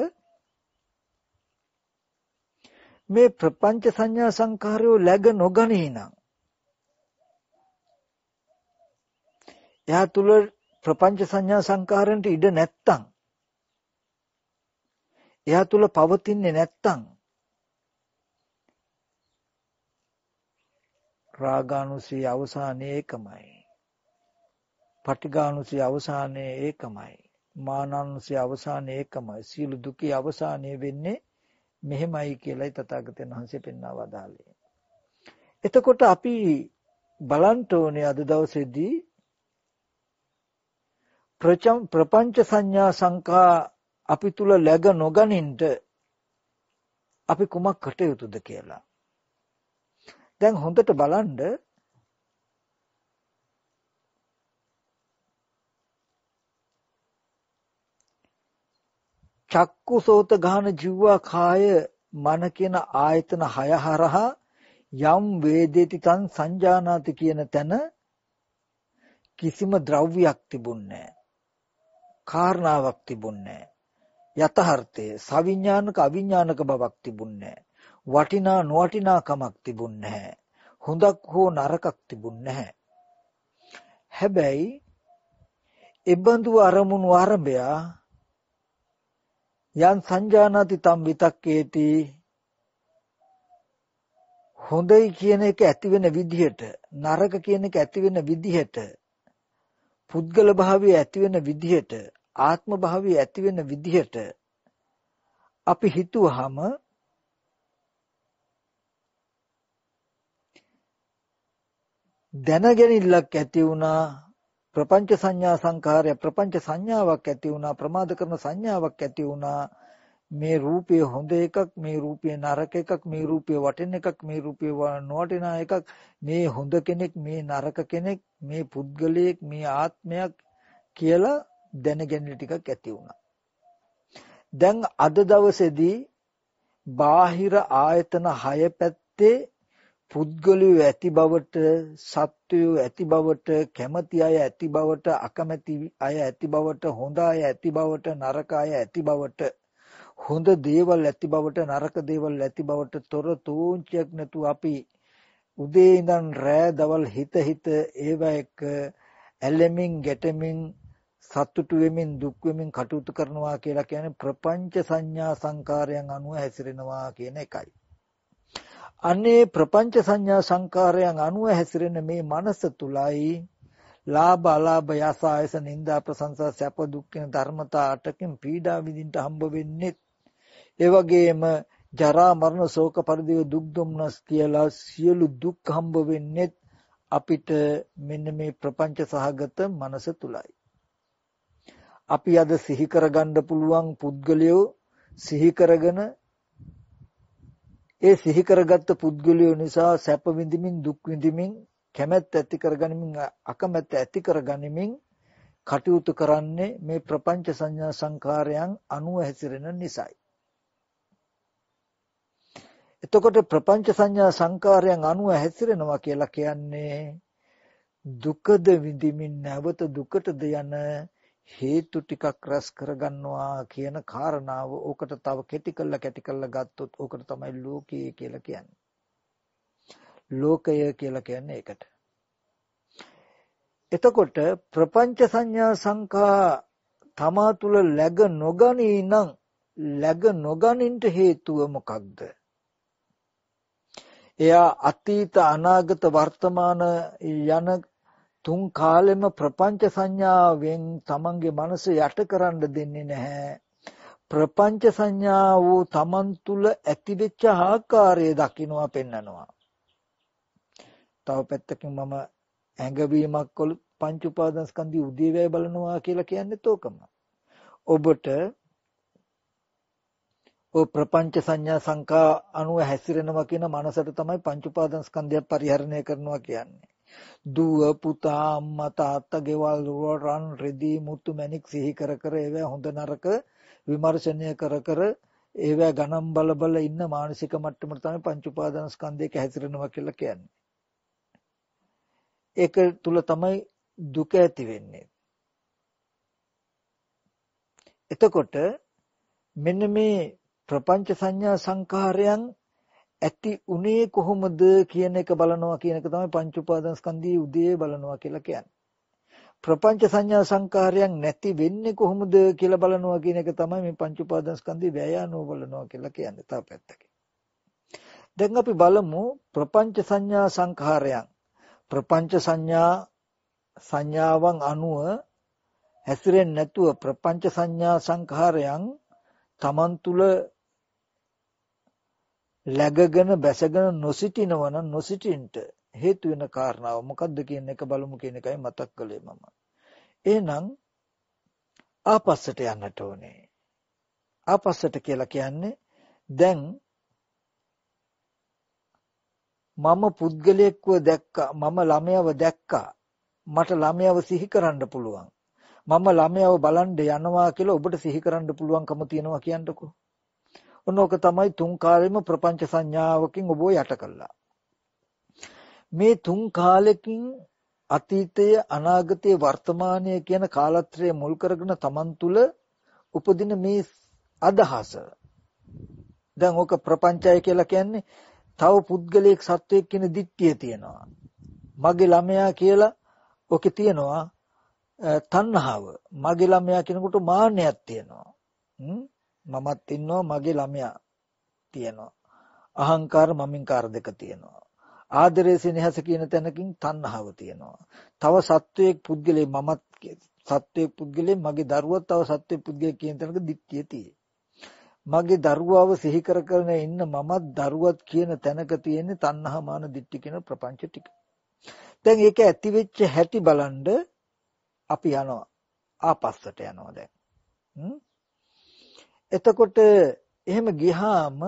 මේ ප්‍රපංච සංඥා සංකාරය läග නොගනී නම් එයා තුල ප්‍රපංච සංඥා සංකාරයන්ට ඉඩ නැත්තම් එයා තුල පවතින්නේ නැත්තම් රාගානුසී අවසානයේ ඒකමයි. පටිඝානුසී අවසානයේ ඒකමයි. මානානුසී අවසානයේ ඒකමයි. සීල දුකේ අවසානයේ වෙන්නේ මෙහෙමයි කියලායි තථාගතයන් වහන්සේ පෙන්වා වදාළේ. එතකොට අපි බලන්න ඕනේ අද දවසේදී ප්‍රපංච සංඥා සංකා අපි තුල läග නොගනින්ට අපි කුමක් කටයුතුද කියලා. දැන් හොඳට බලන්න චක්කු සෝත ගාන ජීවා කාය මන කියන ආයතන හය හරහා යම් වේදේති තං සංජානාති කියන තැන කිසිම ද්‍රව්‍යයක් තිබුණේ කාරණාවක් තිබුණේ යතහර්ථයේ සවිඥානික අවිඥානික බවක් තිබුණේ වටිනා නොවටිනාකමක් තිබුණේ හොඳක් හෝ නරකක් තිබුණේ හැබැයි එබඳු අරමුණු ආරම්භයා යන් සංජානාති තම් විතක්කේති හොඳයි කියන එක ඇති වෙන විදිහට නරක කියන එක ඇති වෙන විදිහට පුද්ගල භාවය ඇති වෙන විදිහට ආත්ම භාවය ඇති වෙන විදිහට අපි හිතුවහම දැනගැනිල්ලක් ඇති වුණා ප්‍රපංච සංඥා සංඛාරය ප්‍රපංච සංඥාවක් ඇති වුණා ප්‍රමාද කරන සංඥාවක් ඇති වුණා. මේ රූපය හොඳ එකක් මේ රූපය නරක එකක් මේ රූපය වටින එකක් මේ රූපය නොවටින එකක් මේ හොඳ කෙනෙක් මේ නරක කෙනෙක් මේ පුද්ගලයෙක් මේ ආත්මයක් කියලා දැනගැනීම ටිකක් ඇති වුණා. දැන් අද දවසේදී බාහිර ආයතන 6 පැත්තේ පුද්ගලයෝ ඇති බවට සත්වයෝ ඇති බවට කැමැති අය ඇති බවට අකමැති අය ඇති බවට හොඳ අය ඇති බවට නරක අය ඇති බවට හොඳ දේවල් ඇති බවට නරක දේවල් ඇති බවට තොර තෝංචයක් නැතුව අපි උදේ ඉඳන් රෑ දවල් හිත හිත ඒව එක ඇලෙමින් ගැටෙමින් සතුටු වෙමින් දුක් වෙමින් කටයුතු කරනවා කියලා කියන්නේ ප්‍රපංච සංඥා සංකාරයන් අනුව හැසිරෙනවා කියන එකයි. අනේ ප්‍රපංච සංඥා සංකාරයන් අනුව හැසිරෙන මේ මනස තුලයි ලාභ අලාභ යස ආයස නිന്ദා ප්‍රශංසා සැප දුක් කියන ධර්මතා අටකින් පීඩා විඳින්න හම්බ වෙන්නේ ඒ වගේම ජරා මරණ ශෝක පරිදේව දුක් දුම්නස් කියලා සියලු දුක් හම්බ වෙන්නේ අපිට මෙන්න මේ ප්‍රපංච සහගත මනස තුලයි. අපි අද සිහි කරගන්න පුළුවන් පුද්ගලයෝ සිහි කරගෙන ඒ සිහි කරගත්ත පුද්ගලයෝ නිසා සැප විඳිමින් දුක් විඳිමින් කැමැත්ත ඇති කරගනිමින් අකමැත්ත ඇති කරගනිමින් කටයුතු කරන්නේ මේ ප්‍රපංච සංඥා සංකාරයන් අනුව හැසිරෙන නිසායි. එතකොට ප්‍රපංච සංඥා සංකාරයන් අනුව හැසිරෙනවා කියලා කියන්නේ දුකද විඳිමින් නැවත දුකටද යන හේතු ටිකක් රැස් කරගන්නවා කියන කාරණාව ඕකට තව කෙටි කළා කැටි කළා ගත්තොත් ඕකට තමයි ලෝකය කියලා කියන්නේ. ලෝකය කියලා කියන්නේ ඒකට. එතකොට ප්‍රපංච සංඥා සංකා තමා තුල läග නොගනී නම් läග නොගනින්ට හේතුව මොකක්ද? එයා අතීත අනාගත වර්තමාන යන තුන් කාලෙම ප්‍රපංච සංඥාවෙන් තමන්ගේ මනස යට කරන්න දෙන්නේ නැහැ. ප්‍රපංච සංඥාව තමන් තුල ඇතිවෙච්ච ආකාරය දකින්නවා පෙන්නනවා. තව පැත්තකින් මම ඇඟවීමක් කොළු පංච උපාදානස්කන්ධي උදේවැය බලනවා කියලා කියන්නේත් ඕකම. ඔබට ඔය ප්‍රපංච සංඥා සංකා අනුව හැසිරෙනවා කියන මනසට තමයි පංච උපාදාන ස්කන්ධය පරිහරණය කරනවා කියන්නේ. දුව පුතා අම්මා තාත්තා ගෙවල් රන් රෙදි මුතු මැණික් සිහි කර කර ඒවා හොඳ නරක විමර්ශනය කර කර ඒවා ගණන් බල බල ඉන්න මානසික මට්ටමට තමයි පංච උපාදාන ස්කන්ධයක හැසිරෙනවා කියලා කියන්නේ. ඒක තුල තමයි දුක ඇති වෙන්නේ. එතකොට මෙන්න මේ ප්‍රපංච සංඥා සංඛාරයන් ඇති උනේ කොහොමද කියන එක බලනවා කියන එක තමයි පංච උපාදාන ස්කන්ධයේ උදේ බලනවා කියලා කියන්නේ. ප්‍රපංච සංඥා සංඛාරයන් නැති වෙන්නේ කොහොමද කියලා බලනවා කියන එක තමයි මේ පංච උපාදාන ස්කන්ධේ ව්‍යයානෝ බලනවා කියලා කියන්නේ. තා පැත්තකින්. දැන් අපි බලමු ප්‍රපංච සංඥා සංඛාරයන්. ප්‍රපංච සංඥා සංඥාවන් අනුව හැසිරෙන්නේ නැතුව ප්‍රපංච සංඥා සංඛාරයන් තමන් තුල läගගෙන බැසගෙන නොසිටිනවන නොසිටින්ට හේතු වෙන කාරණාව මොකද්ද කියන එක බලමු කියන එකයි මතක් කළේ මම. එහෙනම් ආපස්සට යන්නට ඕනේ. ආපස්සට කියලා කියන්නේ දැන් මම පුද්ගලයෙක්ව දැක්කා මම ළමයව දැක්කා මට ළමයව සිහි කරන්න පුළුවන් මම ළමයව බලන්න යනවා කියලා ඔබට සිහි කරන්න පුළුවන්කම තියෙනවා කියන්නකෝ ඔන්න ඕක තමයි තුන් කාලෙම ප්‍රපංච සංඥාවකින් ඔබව යට කළා මේ තුන් කාලෙකින් අතීතය අනාගතය වර්තමානය කියන කාලත්‍රය මුල් කරගෙන Taman තුල උපදින මේ අදහස දැන් ඕක ප්‍රපංචය කියලා කියන්නේ තව පුද්ගලයෙක් සත්වයක් කියන දිට්ඨිය තියෙනවා. මගේ ළමයා කියලා ඔකේ තියෙනවා තණ්හාව. මගේ ළමයා කෙනෙකුට මාන්නයක් තියෙනවා. මමත් ඉන්නවා මගේ ළමයා තියෙනවා. අහංකාර මමින්කාර දෙක තියෙනවා. ආදරයේ සෙනෙහස කියන තැනකින් තණ්හාව තියෙනවා. තව සත්වයක් පුද්ගලයෙක් මමත් සත්වයක් පුද්ගලයෙක් මගේ දරුවා තව සත්වයක් පුද්ගලයෙක් කියන තැනක දිට්ඨිය තියෙනවා. මගේ දරුවාව සිහි කර කරන ඉන්න මමත් දරුවත් කියන තැනක තියෙන තණ්හා මාන දිට්ඨි කියන ප්‍රපංච ටික. දැන් ඒක ඇති වෙච්ච හැටි බලන්ඩ අපි යනවා ආපස්සට යනවා දැන්. එතකොට එහෙම ගියාම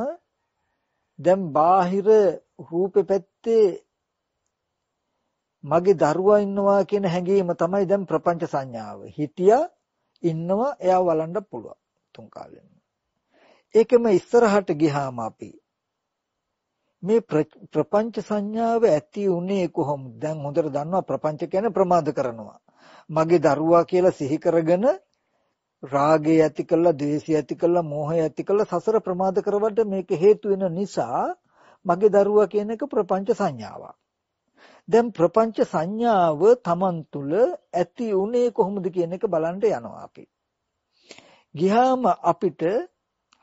දැන් බාහිර රූපේ පැත්තේ මගේ දරුවා ඉන්නවා කියන හැඟීම තමයි දැන් ප්‍රපංච සංඥාව. හිතියා ඉන්නවා එයා වළඳ පුළුවන් තුන් කාලෙම. ඒකම ඉස්සරහට ගියාම අපි මේ ප්‍රපංච සංඥාව ඇති උනේ කොහොමද? දැන් හොඳට දන්නවා ප්‍රපංච කියන්නේ ප්‍රමාද කරනවා. මගේ දරුවා කියලා සිහි කරගෙන රාගය ඇති කළා, ද්වේෂය ඇති කළා, මෝහය ඇති කළා සසර ප්‍රමාද කරවන්න මේක හේතු වෙන නිසා මගේ දරුවා කියන එක ප්‍රපංච සංඥාවක්. දැන් ප්‍රපංච සංඥාව Taman තුල ඇති උනේ කොහොමද කියන එක බලන්න යනවා අපි. ගියාම අපිට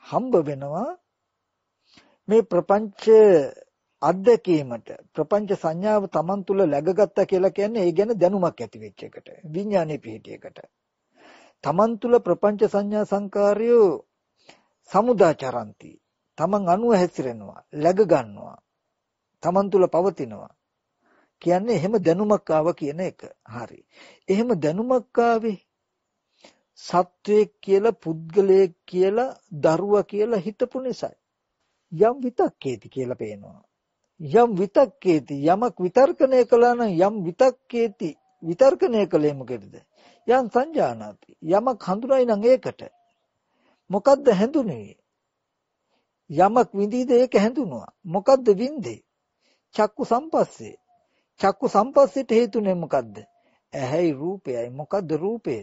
හම්බ වෙනවා මේ ප්‍රපංච අත්දැකීමට ප්‍රපංච සංඥාව Taman තුල läගගත්තා කියලා කියන්නේ ඒ ගැන දැනුමක් ඇති වෙච්ච එකට විඥානයේ පිහිටියකට Taman තුල ප්‍රපංච සංඥා සංකාරය සමුදාචරಂತಿ Taman අනුව හැසිරෙනවා läග ගන්නවා Taman තුල පවතිනවා කියන්නේ එහෙම දැනුමක් ආව කියන එක හරි එහෙම දැනුමක් ආවේ සත්වයක් කියලා පුද්ගලයෙක් කියලා දරුවා කියලා හිතපු නිසා යම් විතක්කේති කියලා පේනවා යම් විතක්කේති යමක් විතර්කණය කළා නම් යම් විතක්කේති විතර්කණය කළේ මොකේද යම් සංජානාති. යමක් හඳුනයි නම් ඒකට. මොකද්ද හැඳුනේ යමක් විඳීද ඒක හැඳුනුවා. මොකද්ද විඳේ චක්කු සම්පස්සේ. චක්කු සම්පස්සෙට හේතුනේ මොකද්ද? ඇහැයි රූපයයි. මොකද්ද රූපය?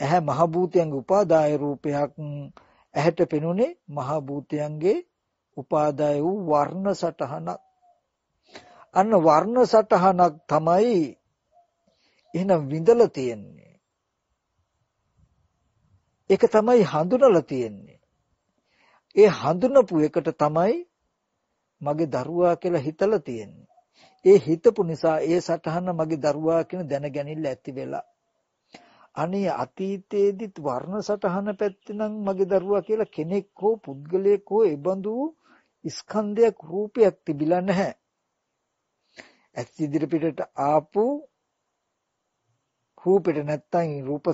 ඇහැ මහ භූතයන්ගේ උපාදාය රූපයක්. ඇහැට පෙනුනේ මහ භූතයන්ගේ උපාදාය වූ වර්ණ සටහනක්. අන්න වර්ණ සටහනක් තමයි එහෙනම් විඳලා තියෙන්නේ. ඒක තමයි හඳුනලා තියෙන්නේ. ඒ හඳුනපු එකට තමයි මගේ දරුවා කියලා හිතලා තියෙන්නේ. ඒ හිතපු නිසා ඒ සටහන මගේ දරුවා කියන දැනගැනිල්ල ඇති වෙලා. අනේ අතීතයේදීත් වර්ණ සටහන පැත්තේ නම් මගේ දරුවා කියලා කෙනෙක් හෝ පුද්ගලයෙක් හෝ ඒබඳු ස්කන්ධයක් රූපයක් තිබිලා නැහැ. ඇස් ඉදිරි පිටට ආපු රූපෙට නැත්තම් රූප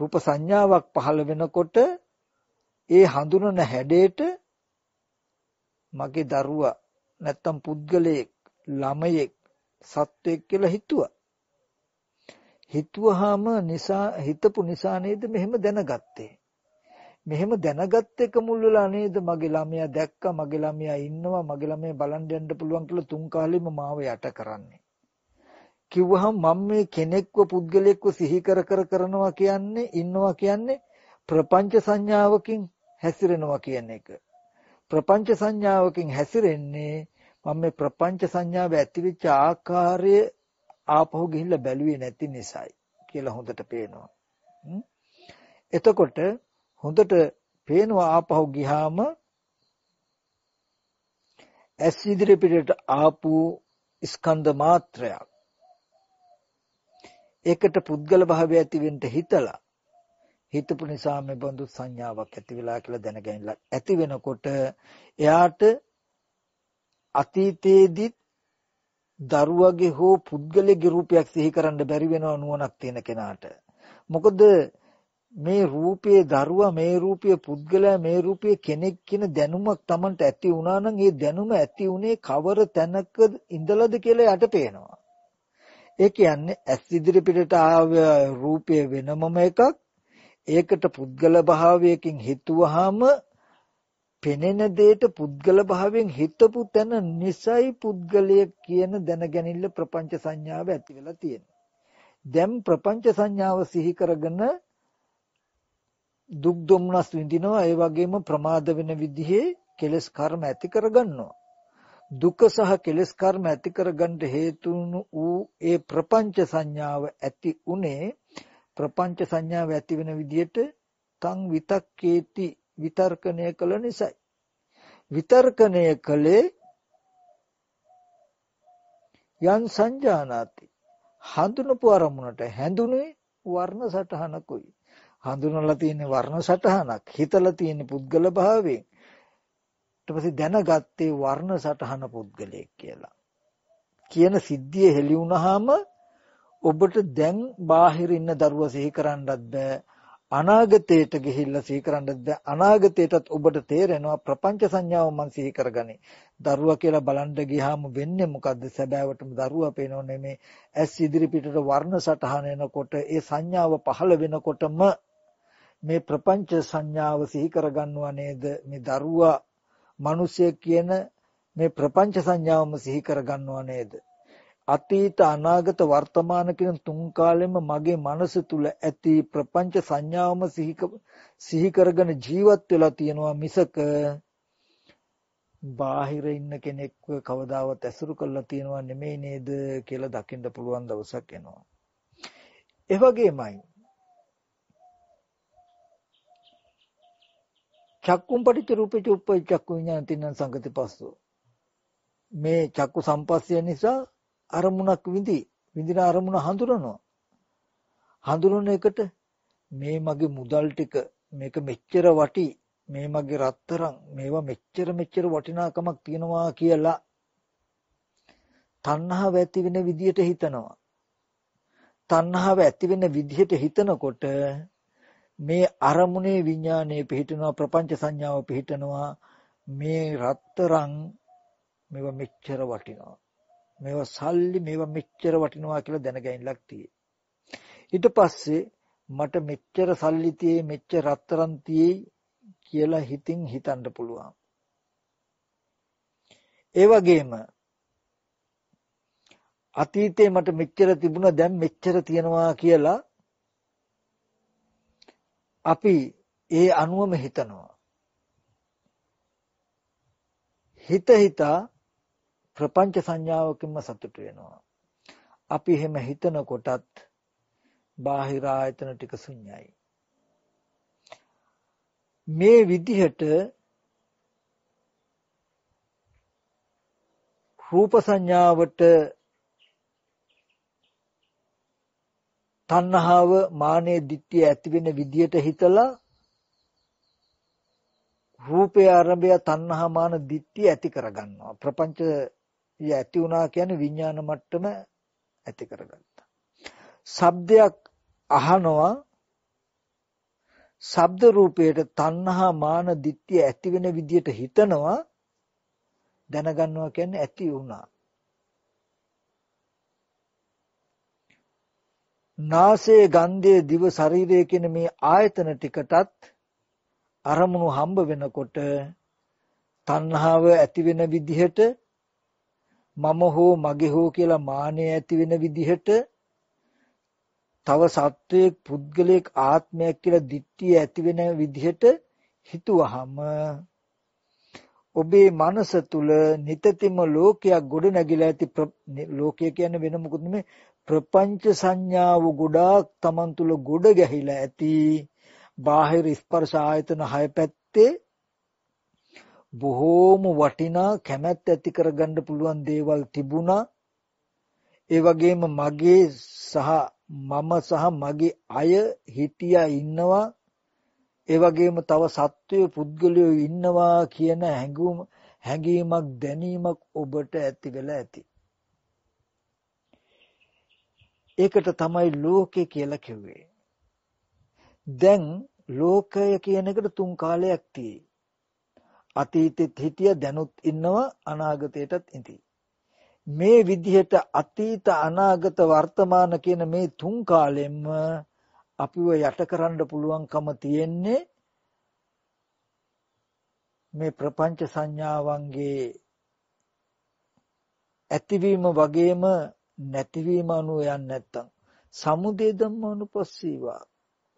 රූප සංඥාවක් පහළ වෙනකොට ඒ හඳුනන හැඩයට මගේ දරුවා නැත්තම් පුද්ගලයෙක් ළමයෙක් සත්වෙක් කියලා හිතුවා. හිතුවාම නිසා හිතපු නිසා නේද මෙහෙම දැනගත්තේ. මෙහෙම දැනගත් එක මුල් වෙලා නේද මගේ ළමයා දැක්කා මගේ ළමයා ඉන්නවා මගේ ළමයා බලන් යන්න පුළුවන් කියලා තුන් කාලෙම මාව යට කරන්නේ. කිව්වහම මම මේ කෙනෙක්ව පුද්ගලයෙක්ව සිහි කර කර කරනවා කියන්නේ ඉන්නවා කියන්නේ ප්‍රපංච සංඥාවකින් හැසිරෙනවා කියන එක. ප්‍රපංච සංඥාවකින් හැසිරෙන්නේ මම මේ ප්‍රපංච සංඥාව ඇතිවෙච්ච ආකාරය ආපහු ගිහිල්ලා බැලුවේ නැති නිසායි කියලා හොඳට පේනවා. එතකොට හොඳට පේනවා ආපහු ගියාම ඇස් ඉදිරි පිටට ආපු ස්කන්ධ මාත්‍රයක් ඒකට පුද්ගල භාවය ඇති වෙන්න හිතලා හිතපු නිසා මේ බඳු සංඥාවක් ඇති වෙලා කියලා දැනගැනලා ඇති වෙනකොට එයාට අතීතයේදී දරුවගේ හෝ පුද්ගලයේ රූපයක් සිහි කරන්න බැරි වෙනව නුවණක් තියෙන කෙනාට. මොකද මේ රූපයේ දරුවා මේ රූපයේ පුද්ගලයා මේ රූපයේ කෙනෙක් කියන දැනුමක් Tamanට ඇති වුණා නම් ඒ දැනුම ඇති උනේ කවර තැනක ඉඳලාද කියලා යට පේනවා. ඒ කියන්නේ ඇස් ඉදිරි පිටට ආව රූපය වෙනමම එකක් ඒකට පුද්ගල භාවයකින් හිතුවාම පෙනෙන දෙයට පුද්ගල භාවයෙන් හිතපු තැන නිසයි පුද්ගලය කියන දැනගැනිල්ල ප්‍රපංච සංඥාව ඇති වෙලා තියෙනවා. දැන් ප්‍රපංච සංඥාව සිහි කරගෙන දුක් දුම්නස් විඳිනවා ඒ වගේම ප්‍රමාද වෙන විදිහේ කෙලස් කර්ම ඇති කරගන්නවා. දුක සහ කෙලස් කර්ම ඇති කරගන්න හේතු වූ ඒ ප්‍රපංච සංඥාව ඇති උනේ ප්‍රපංච සංඥාව ඇති වෙන විදිහට තං විතක්කේති විතර්කණය කළ නිසායි. විතර්කණය කළේ යන් සංජානාති. හඳුනපු අරමුණට හැඳුනේ වර්ණ සටහනකුයි. හඳුනලා තියෙන වර්ණ සටහනක්. හිතලා තියෙන පුද්ගල භාවයෙන්. ඊට පස්සේ දැනගත්තේ වර්ණ සටහන පුද්ගලයෙක් කියලා කියන සිද්ධිය හෙළි වුණාම ඔබට දැන් බාහිර ඉන්න දරුවා සිහි කරන්නත් බෑ අනාගතයට ගිහිල්ලා සිහි කරන්නත් අනාගතයටත් ඔබට තේරෙනවා ප්‍රපංච සංඥාව මං සිහි කරගනි. දරුවා කියලා බලන්න ගියාම වෙන්නේ මොකද්ද? සැබෑවටම දරුවා පේනව නෙමේ. ඇස් ඉදිරි පිටට වර්ණ සටහන එනකොට ඒ සංඥාව පහළ වෙනකොටම මේ ප්‍රපංච සංඥාව සිහි කරගන්නවා නේද? මේ දරුවා මිනිසෙ කියන මේ ප්‍රපංච සංඥාවම සිහි කරගන්නවා නේද? අතීත අනාගත වර්තමාන කියන තුන් කාලෙම මගේ මනස තුල ඇති ප්‍රපංච සංඥාවම සිහි කරගෙන ජීවත් වෙලා තියෙනවා මිසක බාහිර ඉන්න කෙනෙක්ව කවදාවත් ඇසුරු කරලා තියෙනවා නෙමෙයි නේද කියලා දකින්න පුළුවන් දවසක් එනවා. ඒ වගේමයි චක්කුම් පටිච්ච රූපේ චුප්පයි චක්කු විඥාන තින්න සංගති පස්සෝ. මේ චක්කු සම්පස්සය නිසා අරමුණක් විඳි විඳින අරමුණ හඳුනනවා. හඳුනන එකට මේ මගේ මුදල් ටික මේක මෙච්චර වටි මේ මගේ රත්තරන් මේවා මෙච්චර මෙච්චර වටිනාකමක් තියනවා කියලා තණ්හාව ඇති වෙන විදියට හිතනවා. තණ්හාව ඇති වෙන විදිහට හිතනකොට මේ අරමුණේ විඥානයේ පිහිටනවා ප්‍රපංච සංඥාව පිහිටනවා මේ රත්තරන් මේවා මෙච්චර වටිනවා මේවා සල්ලි මේවා මෙච්චර වටිනවා කියලා දැනගැනින්නක් තියෙයි. ඊට පස්සේ මට මෙච්චර සල්ලි තියේ මෙච්චර රත්තරන් තියේ කියලා හිතින් හිතන්න පුළුවන්. ඒ වගේම අතීතේ මට මෙච්චර තිබුණා දැන් මෙච්චර තියනවා කියලා අපි ඒ අනුවම හිතනවා. හිත හිතා ප්‍රපංච සංඥාවකින්ම සතුට වෙනවා. අපි එහෙම හිතන කොටත් බාහිර ආයතන ටික ශුන්‍යයි. මේ විදිහට රූප සංඥාවට තණ්හාව මානෙ දිට්ඨිය ඇති වෙන විදියට හිතලා රූපේ ආරම්භය තණ්හා මාන දිට්ඨිය ඇති කරගන්නවා ප්‍රපංච ඇති වුණා කියන්නේ විඥාන මට්ටම ඇති කරගත්තා. ශබ්දයක් අහනවා ශබ්ද රූපයට තණ්හා මාන දිට්ඨිය ඇති වෙන විදියට හිතනවා දැනගන්නවා කියන්නේ ඇති වුණා. නාසයේ ගන්ධයේ දිව ශරීරය කියන මේ ආයතන ටිකටත් අරමුණු හම්බ වෙනකොට තණ්හාව ඇති වෙන විදිහට මම හෝ මගේ හෝ කියලා මානය ඇති වෙන විදිහට තව සත්වයක් පුද්ගලයෙක් ආත්මයක් කියලා දිට්ඨිය ඇති වෙන විදිහට හිතුවහම ඔබේ මනස තුල නිතතිම ලෝකයක් ගොඩ නැගිලා ඇති ලෝකය කියන්නේ වෙන මොකුත් නෙමෙයි. ප්‍රපංච සංඥාව ගොඩාක් Taman තුල ගොඩ ගැහිලා ඇති. බාහිර ස්පර්ශ ආයතන හය පැත්තේ බොහෝම වටිනා කැමැත්ත ඇති කරගන්න පුළුවන් දේවල් තිබුණා. ඒ වගේම මගේ සහ මම සහ මගේ අය හිටියා ඉන්නවා. ඒ වගේම තව සත්වය පුද්ගලයෝ ඉන්නවා කියන හැඟුම හැඟීමක් දැනීමක් ඔබට ඇති වෙලා ඇති. ඒකට තමයි ලෝකේ කියලා කිව්වේ. දැන් ලෝකය කියන එකට තුන් කාලයක් තියෙයි. අතීතෙත් හිටිය දැනුත් ඉන්නවා අනාගතයටත් ඉඳී. මේ විදිහට අතීත අනාගත වර්තමාන කියන මේ තුන් කාලෙම අපිව යටකරන්න පුළුවන්කම තියෙන්නේ මේ ප්‍රපංච සංඥාවන්ගේ ඇතිවීම වගේම නැතිවීම අනුව යන්නේ නැත්තම් සමුදය ධම්මානුපස්සීවා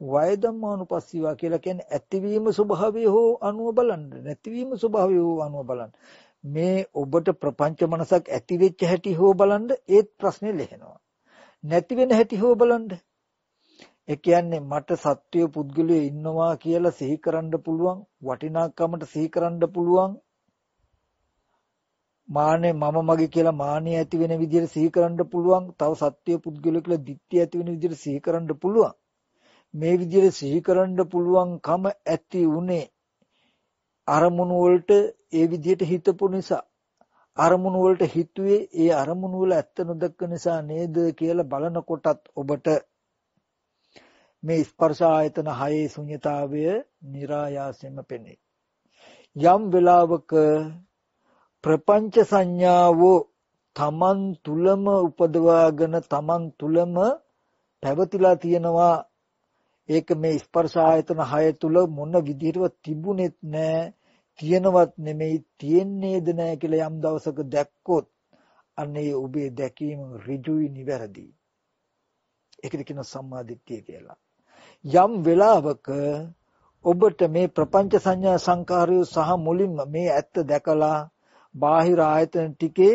වය ධම්මානුපස්සීවා කියලා කියන්නේ ඇතිවීම ස්වභාවය හෝ අනුව බලන්න. නැතිවීම ස්වභාවය හෝ අනුව බලන්න. මේ ඔබට ප්‍රපංච මනසක් ඇති වෙච්ච හැටි හෝ බලන්න ඒත් ප්‍රශ්නේ ලෙහෙනවා. නැති වෙන හැටි හෝ බලන්න. ඒ කියන්නේ මට සත්වය පුද්ගලයෝ ඉන්නවා කියලා සිහි කරන්න පුළුවන් වටිනාකමට සිහි කරන්න පුළුවන් මානෙ මම මගේ කියලා මානෙ ඇති වෙන විදිහට සිහි කරන්න පුළුවන් තව සත්වය පුද්ගලයෝ කියලා ditthිය ඇති වෙන විදිහට සිහි කරන්න පුළුවන් මේ විදිහට සිහි කරන්න පුළුවන්කම ඇති උනේ අරමුණු වලට ඒ විදිහට හිතපු නිසා අරමුණු වලට හිතුවේ ඒ අරමුණු වල ඇත්ත නොදක්ක නිසා නේද කියලා බලනකොටත් ඔබට මේ ස්පර්ශ ආයතන හයේ ශුන්‍යතාවය નિરાයාසයෙන්ම පෙනේ. යම් වෙලාවක ප්‍රපංච සංඥාව තමන් තුලම උපදවාගෙන තමන් තුලම පැවතිලා තියෙනවා ඒක මේ ස්පර්ශ ආයතන හය තුල මොන විදිහටවත් තිබුණෙත් නෑ තියෙනවත් නෙමෙයි තියෙන්නේද නෑ කියලා යම් දවසක දැක්කොත් අන්නේ ඔබේ දැකීම ඍජුයි නිවැරදි. ඒකද කියන සම්මාදිට්ඨිය කියලා. යම් වෙලාවක ඔබට මේ ප්‍රපංච සංඥා සංකාරය සහ මුලින්ම මේ ඇත්ත දැකලා බාහිර ආයතන ටිකේ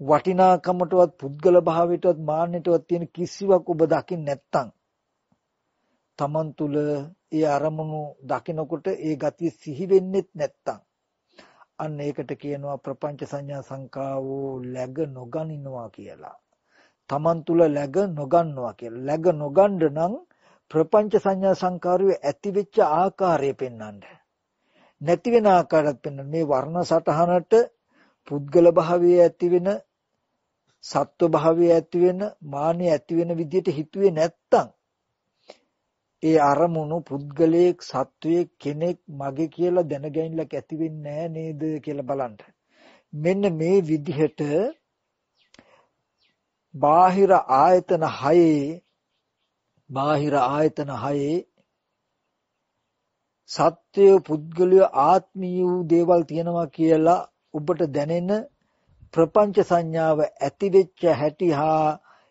වටිනාකමටවත් පුද්ගල භාවයටවත් මාන්නයටවත් තියෙන කිසිවක් ඔබ දකින්න නැත්තම් තමන් තුල ඒ අරමුණු දකිනකොට ඒ ගතිය සිහි වෙන්නෙත් නැත්තම් අන්න ඒකට කියනවා ප්‍රපංච සංඥා සංකාවෝ läග නොගනිනවා කියලා. තමන් තුල läග නොගන්නවා කියලා. läග නොගන්න නම් ප්‍රපංච සංඥා සංකාරය ඇති වෙච්ච ආකාරය පෙන්වන්න. නැති වෙන ආකාරයක් පෙන්වන්න. මේ වර්ණ සටහනට පුද්ගල භාවය ඇති වෙන සත්ව භාවය ඇති වෙන මානෙ ඇති වෙන විදිහට හිතුවේ නැත්තම් ඒ අරමුණු පුද්ගලයෙක් සත්වයේ කෙනෙක් මගේ කියලා දැනගැනින්නක් ඇති වෙන්නේ නේද කියලා බලන්න. මෙන්න මේ විදිහට බාහිර ආයතන හයේ බාහිර ආයතන හයේ සත්‍ය පුද්ගලය ආත්මීය වූ දේවල් තියෙනවා කියලා ඔබට දැනෙන ප්‍රපංච සංඥාව ඇති වෙච්ච හැටි හා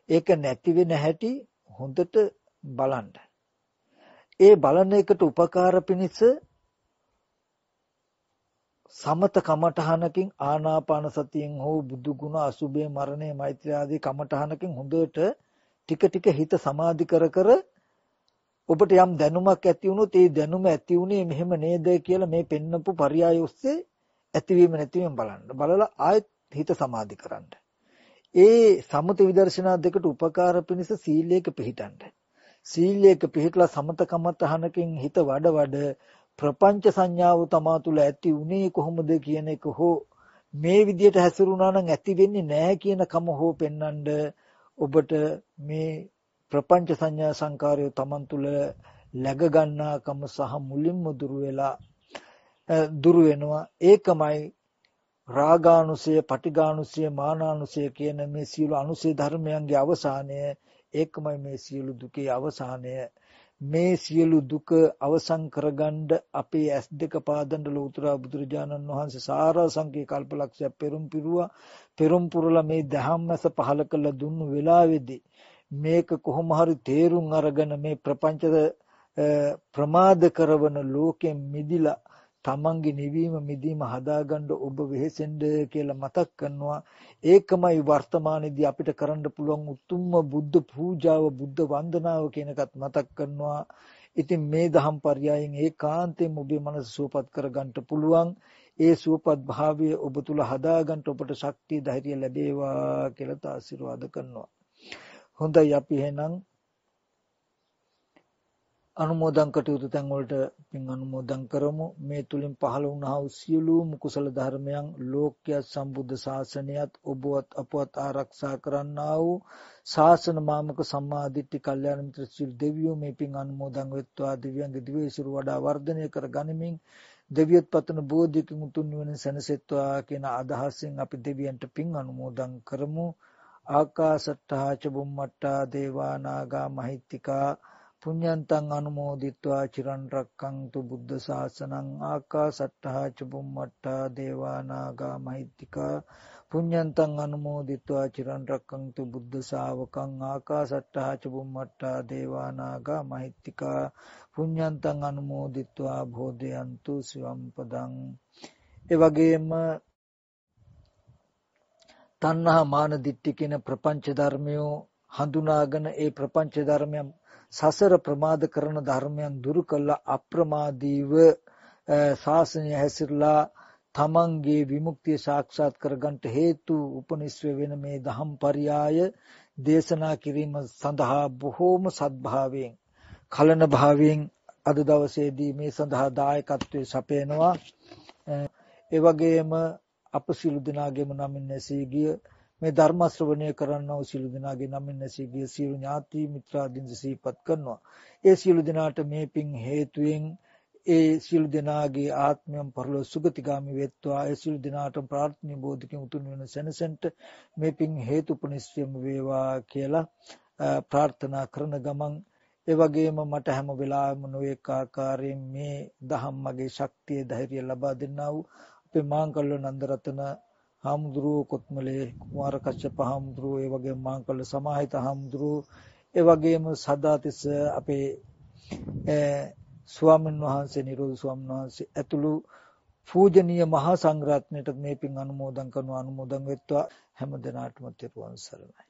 ඒක නැති වෙන හැටි හොඳට බලන්න. ඒ බලන එකට උපකාර පිණිස සමත කමඨහනකින් ආනාපාන සතියෙන් හෝ බුදු ගුණ අසුබේ මරණය මෛත්‍රී ආදී කමඨහනකින් හොඳට ටික ටික හිත සමාධි කර කර ඔබට යම් දැනුමක් ඇති වුණොත් ඒ දැනුම ඇති උනේ මෙහෙම නේද කියලා මේ පෙන්නපු පරයය ඔස්සේ ඇතිවීම නැතිවීම බලන්න. බලලා ආයෙත් හිත සමාධි කරන්න. ඒ සමත විදර්ශනා දෙකට උපකාර පිණිස සීලයක පිහිටන්න. සීලයක පිහිටලා සමත කමතහනකින් හිත වඩ වඩ ප්‍රපංච සංඥාව තමා තුළ ඇති උනේ කොහොමද කියන එක හෝ මේ විදිහට හැසිරුණා නම් ඇති වෙන්නේ නැහැ කියන කම හෝ පෙන්වන්න ඔබට මේ ප්‍රපංච සංඥා සංකාරය තමන් තුළ läග ගන්නාකම සහ මුලින්ම දුරු වෙලා දුරු වෙනවා. ඒකමයි රාගානුසය, පටිඝානුසය, මානානුසය කියන මේ සියලු අනුසය ධර්මයන්ගේ අවසානය. ඒකමයි මේ සියලු දුකේ අවසානය. මේ සියලු දුක අවසන් කරගන්න අපේ ඇස් දෙක පාදන්න ලෝතර බුදුරජාණන් වහන්සේ සාරා සංකේ කල්පලක්ෂය පෙරම් පිරුවා. පෙරම් පුරලා මේ දහම්මස පහල කළ දුන්නු වෙලාවේදී මේක කොහොම හරි තේරුම් අරගෙන මේ ප්‍රපංච ප්‍රමාද කරවන ලෝකෙන් මිදිලා තමන්ගේ නිවීම මිදීම හදාගන්න ඔබ වෙහෙසෙන්න කියලා මතක් කරනවා. ඒකමයි වර්තමානයේදී අපිට කරන්න පුළුවන් උතුම්ම බුද්ධ පූජාව බුද්ධ වන්දනාව කියන එකත් මතක් කරනවා. ඉතින් මේ දහම් පරයයන් ඒකාන්තයෙන් ඔබේ මනස සුවපත් කරගන්න පුළුවන්. ඒ සුවපත් භාවය ඔබ තුල හදාගන්න ඔබට ශක්තිය ධෛර්යය ලැබේවා කියලා ආශිර්වාද කරනවා. හොඳයි අපි එහෙනම්. අනුමෝදන් කටයුතු තැන් වලට පින් අනුමෝදන් කරමු. මේ තුලින් පහළ වුණා වූ සියලුම කුසල ධර්මයන් ලෝක්‍ය සම්බුද්ධ ශාසනයත් ඔබවත් අපවත් ආරක්ෂා කරන්නා වූ ශාසන මාමක සම්මාදිට්ඨි කල්යාණ මිත්‍ර සිල් දෙවියෝ මේ පින් අනුමෝදන් වෙත්වා. දිව්‍යංග දිවේශිරු වඩා වර්ධනය කර ගනිමින් දෙවියත් පතන බෝධිකින් උතුම් නිවන සැනසෙත්වා කියන අදහසින් අපි දෙවියන්ට පින් අනුමෝදන් කරමු. ආකාසට්ටා ච බුම්මට්ටා දේවා නාග මහිත්‍තිකා පුඤ්ඤන්තං අනුමෝදිත්වා චිරන් රක්කන්තු බුද්ධ ශාසනං ආකාසට්ටා ච බුම්මට්ටා දේවා නාග මහිත්‍තිකා පුඤ්ඤන්තං අනුමෝදිත්වා චිරන් රක්කන්තු බුද්ධ ශාවකං ආකාසට්ටා ච බුම්මට්ටා දේවා නාග මහිත්‍තිකා පුඤ්ඤන්තං අනුමෝදිත්වා භෝදයන්තු සිවම් පදං ඒ වගේම තණ්හා මාන දිට්ඨි කියන ප්‍රපංච ධර්මයෝ හඳුනාගෙන ඒ ප්‍රපංච ධර්මයන් සසර ප්‍රමාද කරන ධර්මයන් දුරු කළ අප්‍රමාදීව ශාසනය හැසිරලා තමන්ගේ විමුක්තිය සාක්ෂාත් කරගන්නට හේතු උපනිශ්‍රය වෙන මේ දහම් පරයය දේශනා කිරීම සඳහා බොහෝම සත්භාවයෙන් කලන භාවයෙන් අද දවසේදී මේ සඳහා දායකත්වයේ සපයනවා. ඒ වගේම අප සිළු දිනාගේම නමින් නැසී ගිය මේ ධර්ම ශ්‍රවණය කරන්නව සිළු දිනාගේ නමින් නැසී ගිය සියලු ඥාති මිත්‍රාදීන් සිහිපත් කරනවා. ඒ සියලු දිනාට මේ පින් හේතුයෙන් ඒ සියලු දෙනාගේ ආත්මයන් පරලෝ සුගතිගාමි වෙත්වා. ඒ සියලු දෙනාටම ප්‍රාර්ථනීය බෝධිකෙන් උතුම් වෙන සැනසෙන්ට මේ පින් හේතුපනිශ්‍රයම වේවා කියලා ප්‍රාර්ථනා කරන ගමන් ඒ වගේම මට හැම වෙලාවෙම නොඑක ආකාරයෙන් මේ දහම් මගේ ශක්තිය ධෛර්යය ලබා දෙන්නා වූ අපේ මාංකල්ල නන්දරතන හාමුදුරුවෝ කොත්මලේ කුමාර කච්චප හාමුදුරුවෝ ඒ වගේම මාංකල්ල සමාහිත හාමුදුරුවෝ ඒ වගේම සදාතිස්ස අපේ ස්වාමීන් වහන්සේ නිරෝධ ස්වාමීන් වහන්සේ ඇතුළු පූජනීය මහා සංඝරත්නයට මේ පින් අනුමෝදන් කරන අනුමෝදන් වෙත්වා. හැම දිනාටම තෙරුවන් සරණයි.